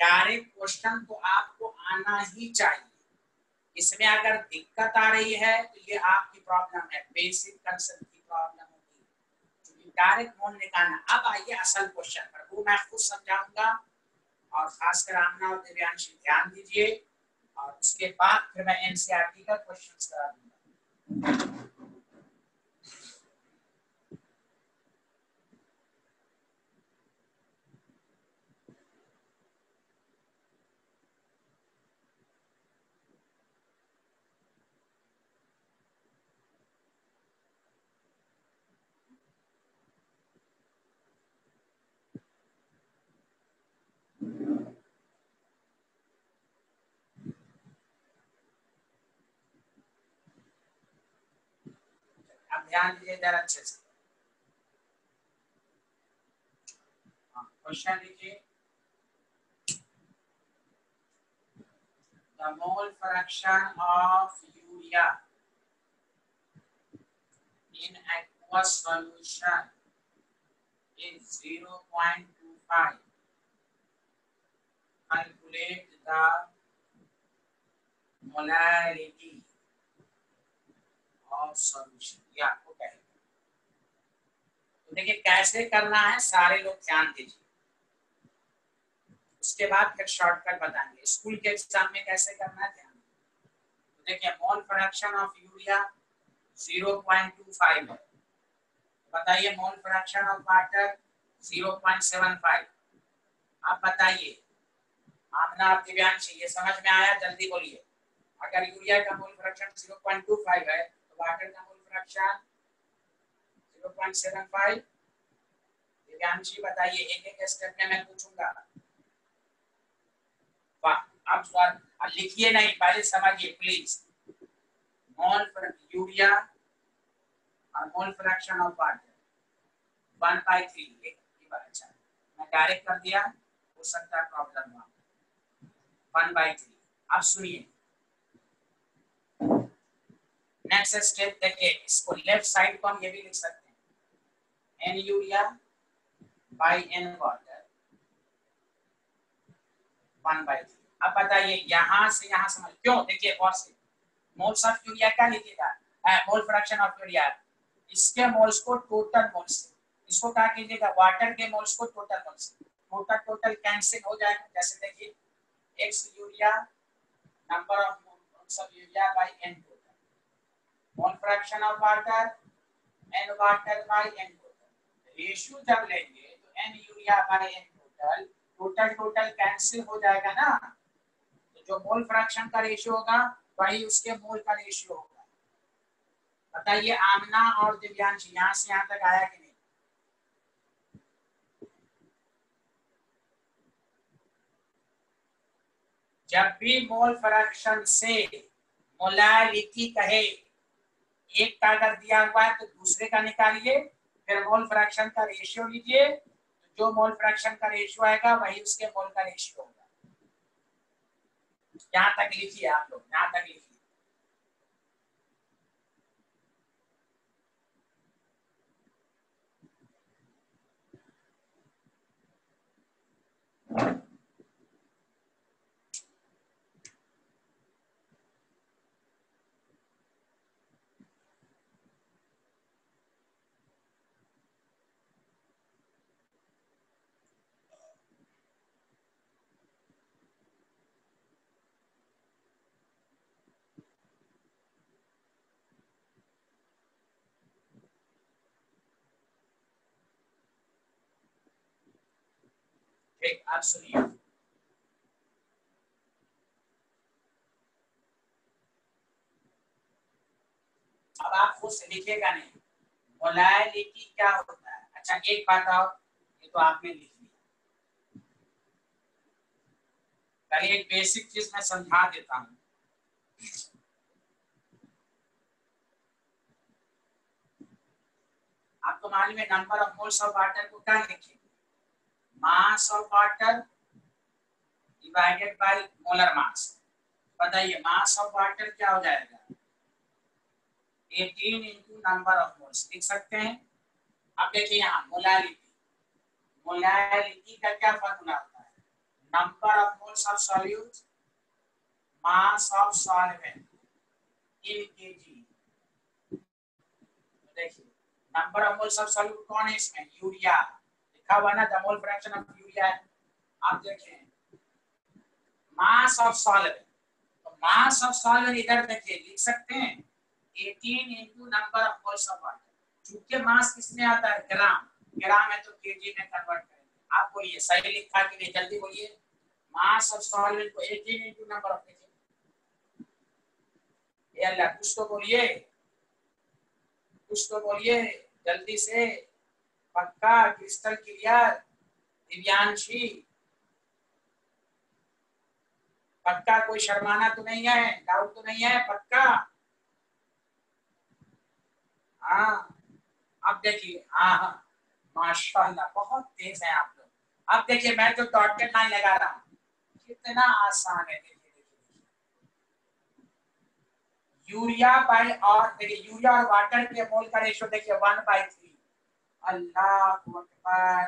डायरेक्ट क्वेश्चन तो आपको आना ही चाहिए। इसमें अगर दिक्कत आ रही है तो ये आपकी प्रॉब्लम है। बेसिक कंसेप्ट की प्रॉब्लम होगी। क्योंकि डायरेक्ट मोल निकालना अब आइए असल क्वेश्चन पर। वो मैं खुद समझाऊँगा। और खासकर आमना और दिव्यांशी, ध्यान दीजिए। और उसके बाद फिर मैं एनसीईआरटी का क्वेश्चन करा दूँगा। ध्यान दीजिए जरा अच्छे से क्वेश्चन लिखिए the mole fraction of urea in aqueous solution is 0.25 calculate the molarity Of solution. ये आपको कहेगा तो देखिए, कैसे करना है, सारे लोग ध्यान दीजिए। उसके बाद फिर शॉर्टकट बताएँगे। स्कूल के एग्ज़ाम में कैसे करना है, ध्यान तो देखिए मोल फ्रैक्शन ऑफ़ यूरिया 0.25 है। बताइए मोल फ्रैक्शन ऑफ़ वाटर 0.75 आप बताइए। आमना और दिव्यांशी, ये समझ में आया? जल्दी बोलिए। अगर यूरिया का मोल फ्रैक्शन 0.25 है का मोल फ्रैक्शन 0.75 दिव्यांशी बताइए एक एक स्टेप में मैं पूछूँगा अब सर लिखिए नहीं पहले समझिए प्लीज़ मोल यूरिया और mole fraction of water one by three एक बार अच्छा मैं डायरेक्ट कर दिया हो सकता है प्रॉब्लम वन बाई थ्री अब सुनिए नेक्स्ट स्टेप देखिए इसको लेफ़्ट साइड को हम ये भी लिख सकते हैं। N urea by n water one by three अब बताइए, यहाँ से यहाँ समझ, क्यों? देखिए, और से। मोल्स ऑफ़ यूरिया क्या लिखिएगा मोल फ्रैक्शन ऑफ़ यूरिया इसके मोल्स को टोटल मोल्स इसको क्या कीजिएगा? वाटर के मोल्स को total moles total total cancel हो जाएगा। जैसे देखिए x urea number of moles of urea by n mole fraction of water n water by n total ratio जब लेंगे तो n urea by n total total total cancel हो जाएगा ना? तो जो मोल फ्रैक्शन का रेशियो होगा, वही उसके मोल का रेशियो होगा। बताइए, आमना और दिव्यांश यहाँ से यहाँ तक आया कि नहीं? जब भी मोल फ्रैक्शन से मोलालिटी कहे एक का अगर दिया हुआ है तो दूसरे का निकालिए, फिर मोल फ्रैक्शन का रेशियो लीजिए। जो मोल फ्रैक्शन का रेशियो आएगा, वही उसके मोल का रेशियो होगा। यहाँ तक लिखिए आप लोग, यहाँ तक लिखिए। आप सुनिए अब आप खुद से लिखिएगा नहीं। मोलाइलिटी क्या होता है? अच्छा एक बात और, ये तो आपने लिख लिया पहले एक बेसिक चीज़ मैं समझा देता हूँ। आपको मालूम है number of moles of water को क्या लिखेंगे mass of water divided by molar mass बताइए मास ऑफ़ वाटर क्या हो जाएगा? 18 इंटू नंबर ऑफ़ मोल्स लिख सकते हैं? अब देखिए यहाँ मोलारिटी मोलारिटी का क्या फॉर्मूला होता है? Number of moles of solute mass of solvent in kg देखिए number of moles of solute कौन है इसमें? यूरिया लिखा हुआ ना the mole fraction of urea है आप देखें। मास ऑफ़ सॉल्वेंट तो मास ऑफ़ सॉल्वेंट इधर देखिए, लिख सकते हैं। 18 into number of moles of water चूँकि मास किसमें आता है? ग्राम। ग्राम है तो केजी में कन्वर्ट करेंगे आप बोलिए, सही लिखा के लिए जल्दी बोलिए। मास ऑफ़ सॉल्वेंट को 18 इनटू नंबर ऑफ़ केजी। ये अल्लाह, कुछ तो बोलिए। कुछ तो बोलिए, जल्दी से। पक्का, क्रिस्टल क्लियर, दिव्यांशी। पक्का, कोई शर्माना तो नहीं है डाउट तो नहीं है, पक्का। हाँ अब देखिए हाँ हाँ माशाल्लाह, बहुत तेज है आप लोग। अब देखिए, मैं जो डॉटेड लाइन लगा रहा हूँ, कितना आसान है, देखिए देखिए यूरिया बाय और देखिए, यूरिया और वाटर के मोल का रेशियो देखिए one by three Akbar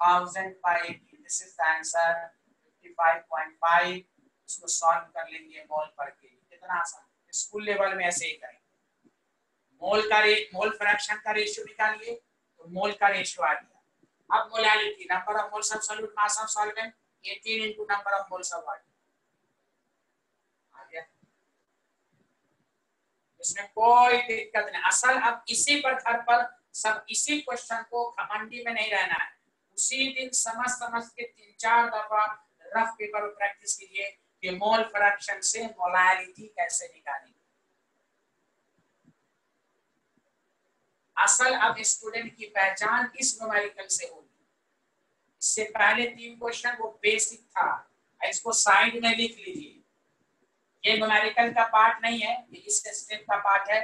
thousand by this is the answer fifty five point five इसको सॉल्व कर लेंगे मोल पर के कितना आसान स्कूल लेवल में ऐसे ही करेंगे। मोल का रे मोल फ्रैक्शन का रेशियो निकालिए तो मोल का रेशियो आ गया। अब molality number of of solute mass of solvent 18 into number of of water आ इसमें कोई दिक्कत नहीं। असल अब इसी पर पर सब इसी क्वेश्चन को खमंडी में नहीं रहना है। उसी दिन समझ समझ के तीन चार दफ़ा रफ पेपर प्रैक्टिस कीजिए कि मोल फ्रैक्शन से मोलारिटी कैसे निकालेंगे असल अब स्टूडेंट की पहचान इस न्यूमेरिकल से होगी। इससे पहले तीन क्वेश्चन वो बेसिक था। इसको साइड में लिख लीजिए। ये न्यूमेरिकल का पार्ट नहीं है, ये इस स्टेप का पार्ट है।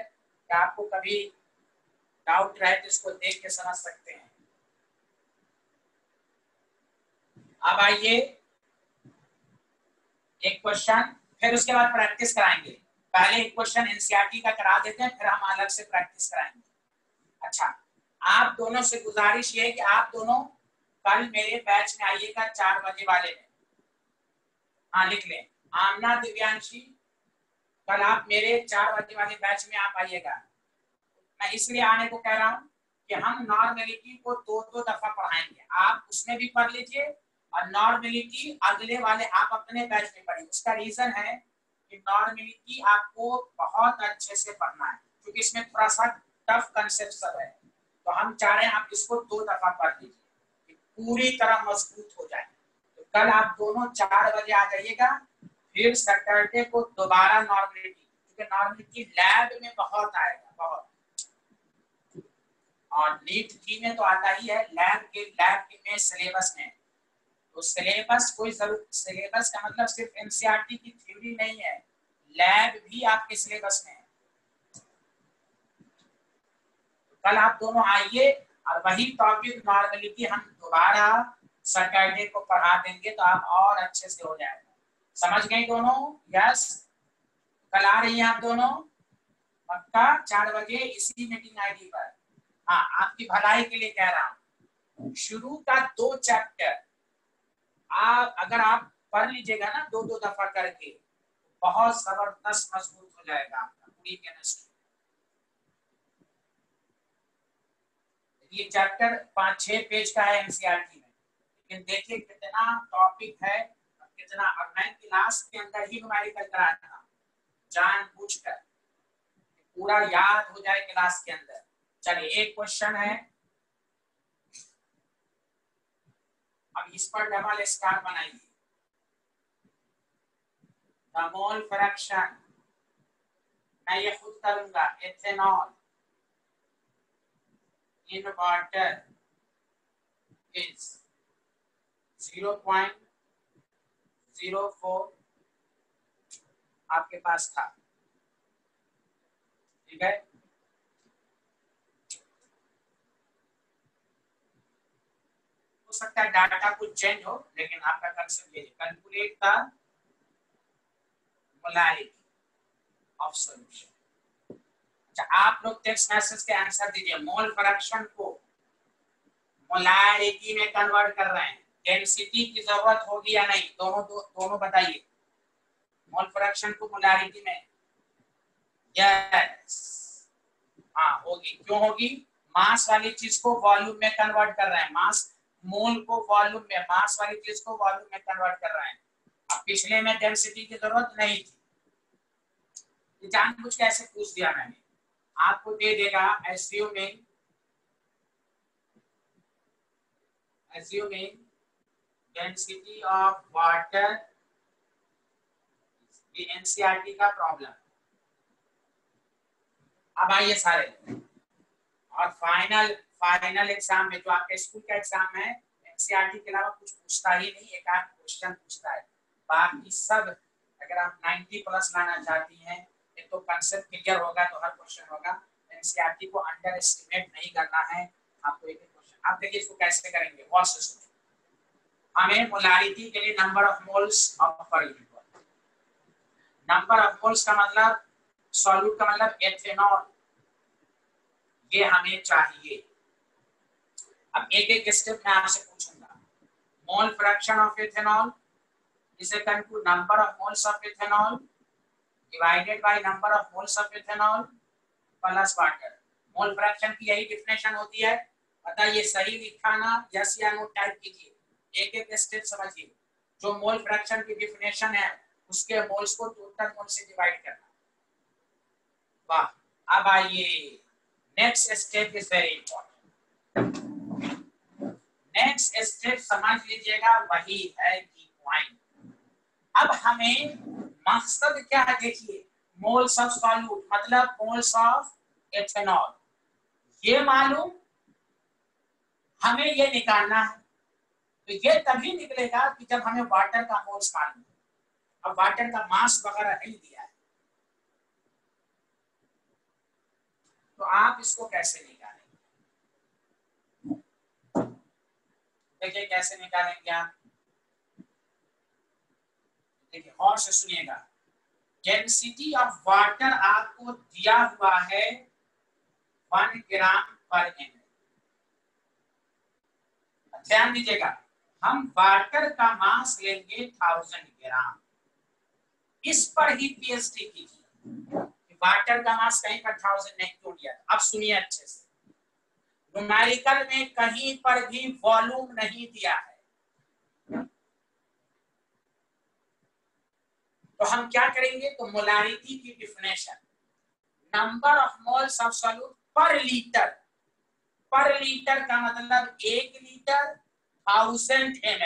कि आपको कभी डाउट रहे तो इसको देख के समझ सकते हैं। अब आइए एक क्वेश्चन फिर उसके बाद प्रैक्टिस कराएँगे। पहले एक क्वेश्चन एनसीईआरटी का करा देते हैं, फिर हम अलग से प्रैक्टिस कराएँगे। अच्छा आप दोनों से गुजारिश ये है कि आप दोनों कल मेरे बैच में आइएगा चार बजे वाले में। हाँ लिख लें। आमना दिव्यांशी, कल आप मेरे चार बजे वाले बैच में आप आइएगा। मैं इसलिए आने को कह रहा हूँ कि हम नॉर्मेलिटी को दो दो दफ़ा पढ़ाएँगे। आप उसमें भी पढ़ लीजिए और नॉर्मेलिटी अगले वाले आप अपने बैच में पढ़िए। उसका रीजन है कि नॉर्मेलिटी आपको बहुत अच्छे से पढ़ना है, क्योंकि इसमें थोड़ा सा टफ कंसेप्ट सब है। तो हम चाह रहे हैं आप इसको दो दफ़ा पढ़ लीजिए पूरी तरह मज़बूत हो जाए। तो कल आप दोनों चार बजे आ जाइएगा, फिर सैटरडे को दोबारा नॉर्मलिटी क्योंकि नॉर्मलिटी लैब में बहुत आएगा, बहुत। और नीट थ्री में तो आता ही है, लैब के लैब के में सिलेबस में। तो सिलेबस कोई सिलेबस का मतलब सिर्फ़ एनसीईआरटी की थ्योरी नहीं है लैब भी आपके सिलेबस में है। कल आप दोनों आइए और वही टॉपिक नॉर्मलिटी हम दोबारा सैटरडे को पढ़ा देंगे तो आप और अच्छे से हो जाएगा। समझ गए दोनों? यस कल आ रही हैं आप दोनों? पक्का? चार बजे इसी मीटिंग आईडी पर। हाँ आपकी भलाई के लिए कह रहा हूँ। शुरू का दो चैप्टर आप अगर आप पढ़ लीजिएगा ना दो दो दफ़ा करके, बहुत ज़बरदस्त मज़बूत हो जाएगा आपका, पूरी केमिस्ट्री ये चैप्टर पाँच, छह पेज का है एनसीईआरटी में। लेकिन देखिए कितना टॉपिक है कितना, और मैं क्लास के अंदर ही न्यूमेरिकल कराया था जान पूछ कर पूरा याद हो जाए क्लास के अंदर। चलिए, एक क्वेश्चन है। अब इस पर डबल स्टार बनाइए। द मोल फ्रैक्शन मैं ये खुद करूँगा एथेनॉल in water is 0.04 आपके पास था। ठीक है? सकता है डाटा कुछ चेंज हो लेकिन आपका कंसेप्ट ये calculate the molarity of solution अच्छा आप लोग टेक्स्ट मैसेज के आंसर दीजिए मोल फ्रैक्शन को मोलारिटी में कन्वर्ट कर रहे हैं। डेंसिटी की ज़रूरत होगी या नहीं दोनों दो, दोनों बताइए। मोल फ्रैक्शन को मोलारिटी में। यस हाँ होगी। क्यों होगी? मास वाली चीज़ को वॉल्यूम में कन्वर्ट कर रहे हैं। मास मोल को वॉल्यूम में, मास वाली चीज़ को वॉल्यूम में कन्वर्ट कर रहे हैं। अब पिछले में डेंसिटी की ज़रूरत नहीं थी। जानबूझ कैसे पूछ दिया मैंने। आपको दे देगा assuming assuming density of water ये एनसीईआरटी का प्रॉब्लम अब आइए सारे। और फाइनल फाइनल एग्ज़ाम में, जो आपके स्कूल का एग्ज़ाम है, एनसीईआरटी के अलावा कुछ पूछता ही नहीं, एक आध क्वेश्चन पूछता है। बाकी सब अगर आप 90 प्लस लाना चाहती हैं, एक तो कंसेप्ट क्लियर होगा तो हर क्वेश्चन होगा। एनसीईआरटी को अंडर एस्टिमेट नहीं करना है, आपको एक अब देखिए इसको कैसे करेंगे वॉल सिस्टम हमें मोलारिटी के लिए number of moles of per unit number of moles का मतलब सॉल्यूट का मतलब एथेनॉल ये हमें चाहिए। अब एक एक स्टेप में आपसे पूछूँगा। मोल फ्रैक्शन ऑफ़ एथेनॉल इसे conclude number of moles of ethanol divided by number of moles of ethanol plus water mole fraction की यही डिफिनेशन होती है। बताइए सही लिखा ना? यस या नो टाइप कीजिए एक एक स्टेप समझिए। जो मोल फ्रैक्शन की डिफिनेशन है, उसके मोल्स को टोटल मोल से डिवाइड करना। वाह। अब आइए। Next step is very important next step समझ लीजिएगा, वही है पॉइंट अब हमें मकसद क्या है? देखिए मोल्स ऑफ़ सॉल्यूट मतलब मोल्स ऑफ़ एथेनॉल ये मालूम हमें ये निकालना है। तो ये तभी निकलेगा कि जब हमें वाटर का मोल्स मालूम अब वाटर का मास वगैरह नहीं दिया है। तो आप इसको कैसे निकालेंगे देखिए कैसे निकालेंगे आप? देखिए और से सुनिएगा। डेंसिटी ऑफ़ वाटर आपको दिया हुआ है वन ग्राम पर एम ध्यान दीजिएगा, हम वाटर का मास लेंगे थाउज़ेंड ग्राम इस पर ही पीएचडी कीजिए। वाटर का मास कहीं पर थाउज़ेंड नहीं, क्यों लिया? अब सुनिए अच्छे से। न्यूमेरिकल में कहीं पर भी वॉल्यूम नहीं दिया है। तो हम क्या करेंगे? तो मोलारिटी की definition number of moles of solute per litre per litre का मतलब एक लीटर थाउज़ेंड एम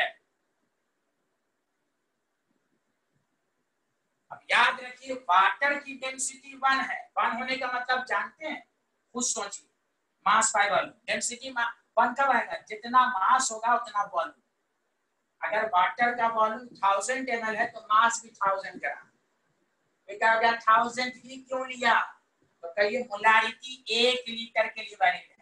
अब याद रखिए वाटर की डेंसिटी वन है। वन होने का मतलब जानते हैं? खुद सोचिए। Mass by volume density one कब आएगा जितना मास होगा उतना वॉल्यूम अगर वाटर का वॉल्यूम थाउज़ेंड एम है तो मास भी थाउज़ेंड ग्राम। तो थाउज़ेंड ही क्यों लिया? तो कहिए, मोलारिटी एक लीटर के लिए वैलिड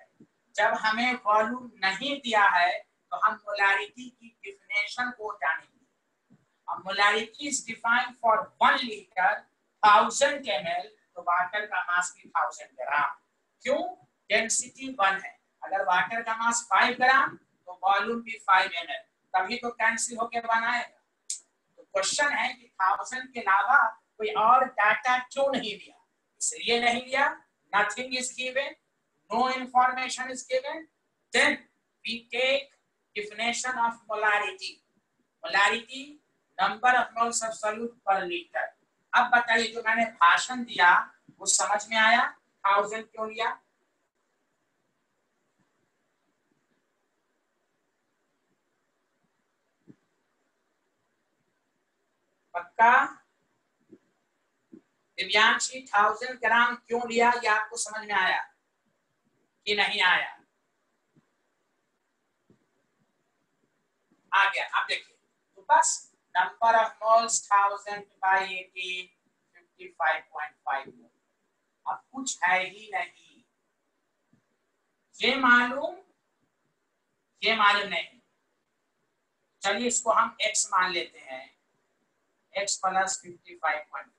जब हमें वॉल्यूम नहीं दिया है तो हम मोलारिटी की डिफिनेशन को जानेंगे। अब molarity is defined for one litre thousand m तो वाटर का मास भी थाउज़ेंड ग्राम। क्यों? डेंसिटी वन है। अगर वाटर का मास फाइव ग्राम तो वॉल्यूम भी फाइव एम तभी तो कैंसिल होकर बनाएगा। तो क्वेश्चन है कि थाउज़ेंड के अलावा कोई और डाटा क्यों नहीं लिया? इसलिए नहीं लिया। Nothing is given no information is given, then we take definition of molarity. Molarity, number of moles of solute per liter. अब बताइए जो मैंने भाषण दिया वो समझ में आया? थाउज़ेंड क्यों लिया? पक्का दिव्यांशी थाउज़ेंड ग्राम क्यों लिया? ये आपको समझ में आया कि नहीं आया? आ गया अब देखिए। तो बस number of moles thousand by eighteen fifty five point five अब कुछ है ही नहीं। ये मालूम ये मालूम नहीं। चलिए इसको हम x मान लेते हैं। X plus fifty five point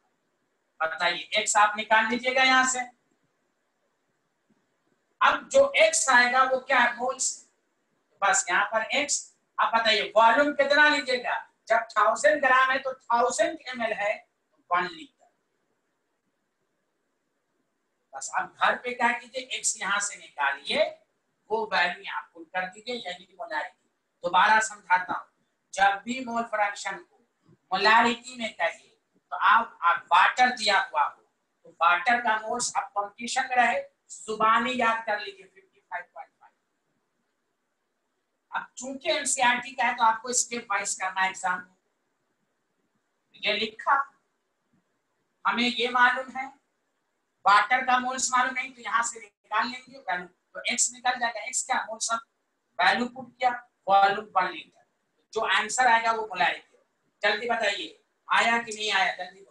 बताइए, x आप निकाल लीजिएगा यहाँ से। अब जो x आएगा, वो क्या है? मोल्स बस यहाँ पर x अब बताइए वॉल्यूम कितना लीजिएगा? जब थाउज़ेंड ग्राम है तो थाउज़ेंड एम है वन लीटर बस अब घर पे क्या कीजिए एक्स यहाँ से निकालिए। वो वैल्यू यहाँ पुट कर दीजिए यही मोलारिटी दोबारा समझाता हूँ। जब भी मोल फ्रैक्शन को मोलारिटी में कहिए तो आप, आप वाटर दिया हुआ हो तो वाटर का मोल्स अब कंपटीशन में रहे जुबानी याद कर लीजिए 55.5 अब चूँकि एनसीईआरटी का है तो आपको स्टेप वाइज करना एग्ज़ाम ये लिखा। हमें ये मालूम है वाटर का मोल्स मालूम नहीं तो यहाँ से निकाल लेंगे वैल्यू तो एक्स निकल जाएगा एक्स क्या? मोल्स वैल्यू पुट किया वॉल्यूम वन लीटर जो आंसर आएगा वो मोलारिटी। जल्दी बताइए। आया कि नहीं आया? जल्दी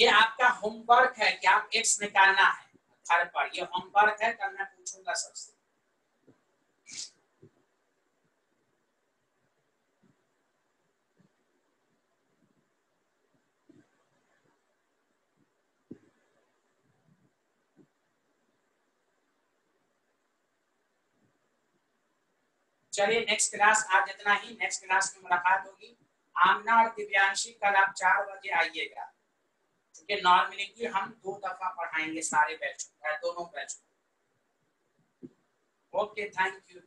ये आपका होमवर्क है कि आप एक्स निकालना है। घर पर ये होमवर्क है कल मैं पूछूँगा सबसे। चलिए नेक्स्ट क्लास आज इतना ही। नेक्स्ट क्लास में मुलाकात होगी। आमना और दिव्यांशी, कल आप चार बजे आइएगा। क्योंकि नॉर्मली की हम दो दफ़ा पढ़ाएँगे सारे बैच दोनों बैच ओके थैंक यू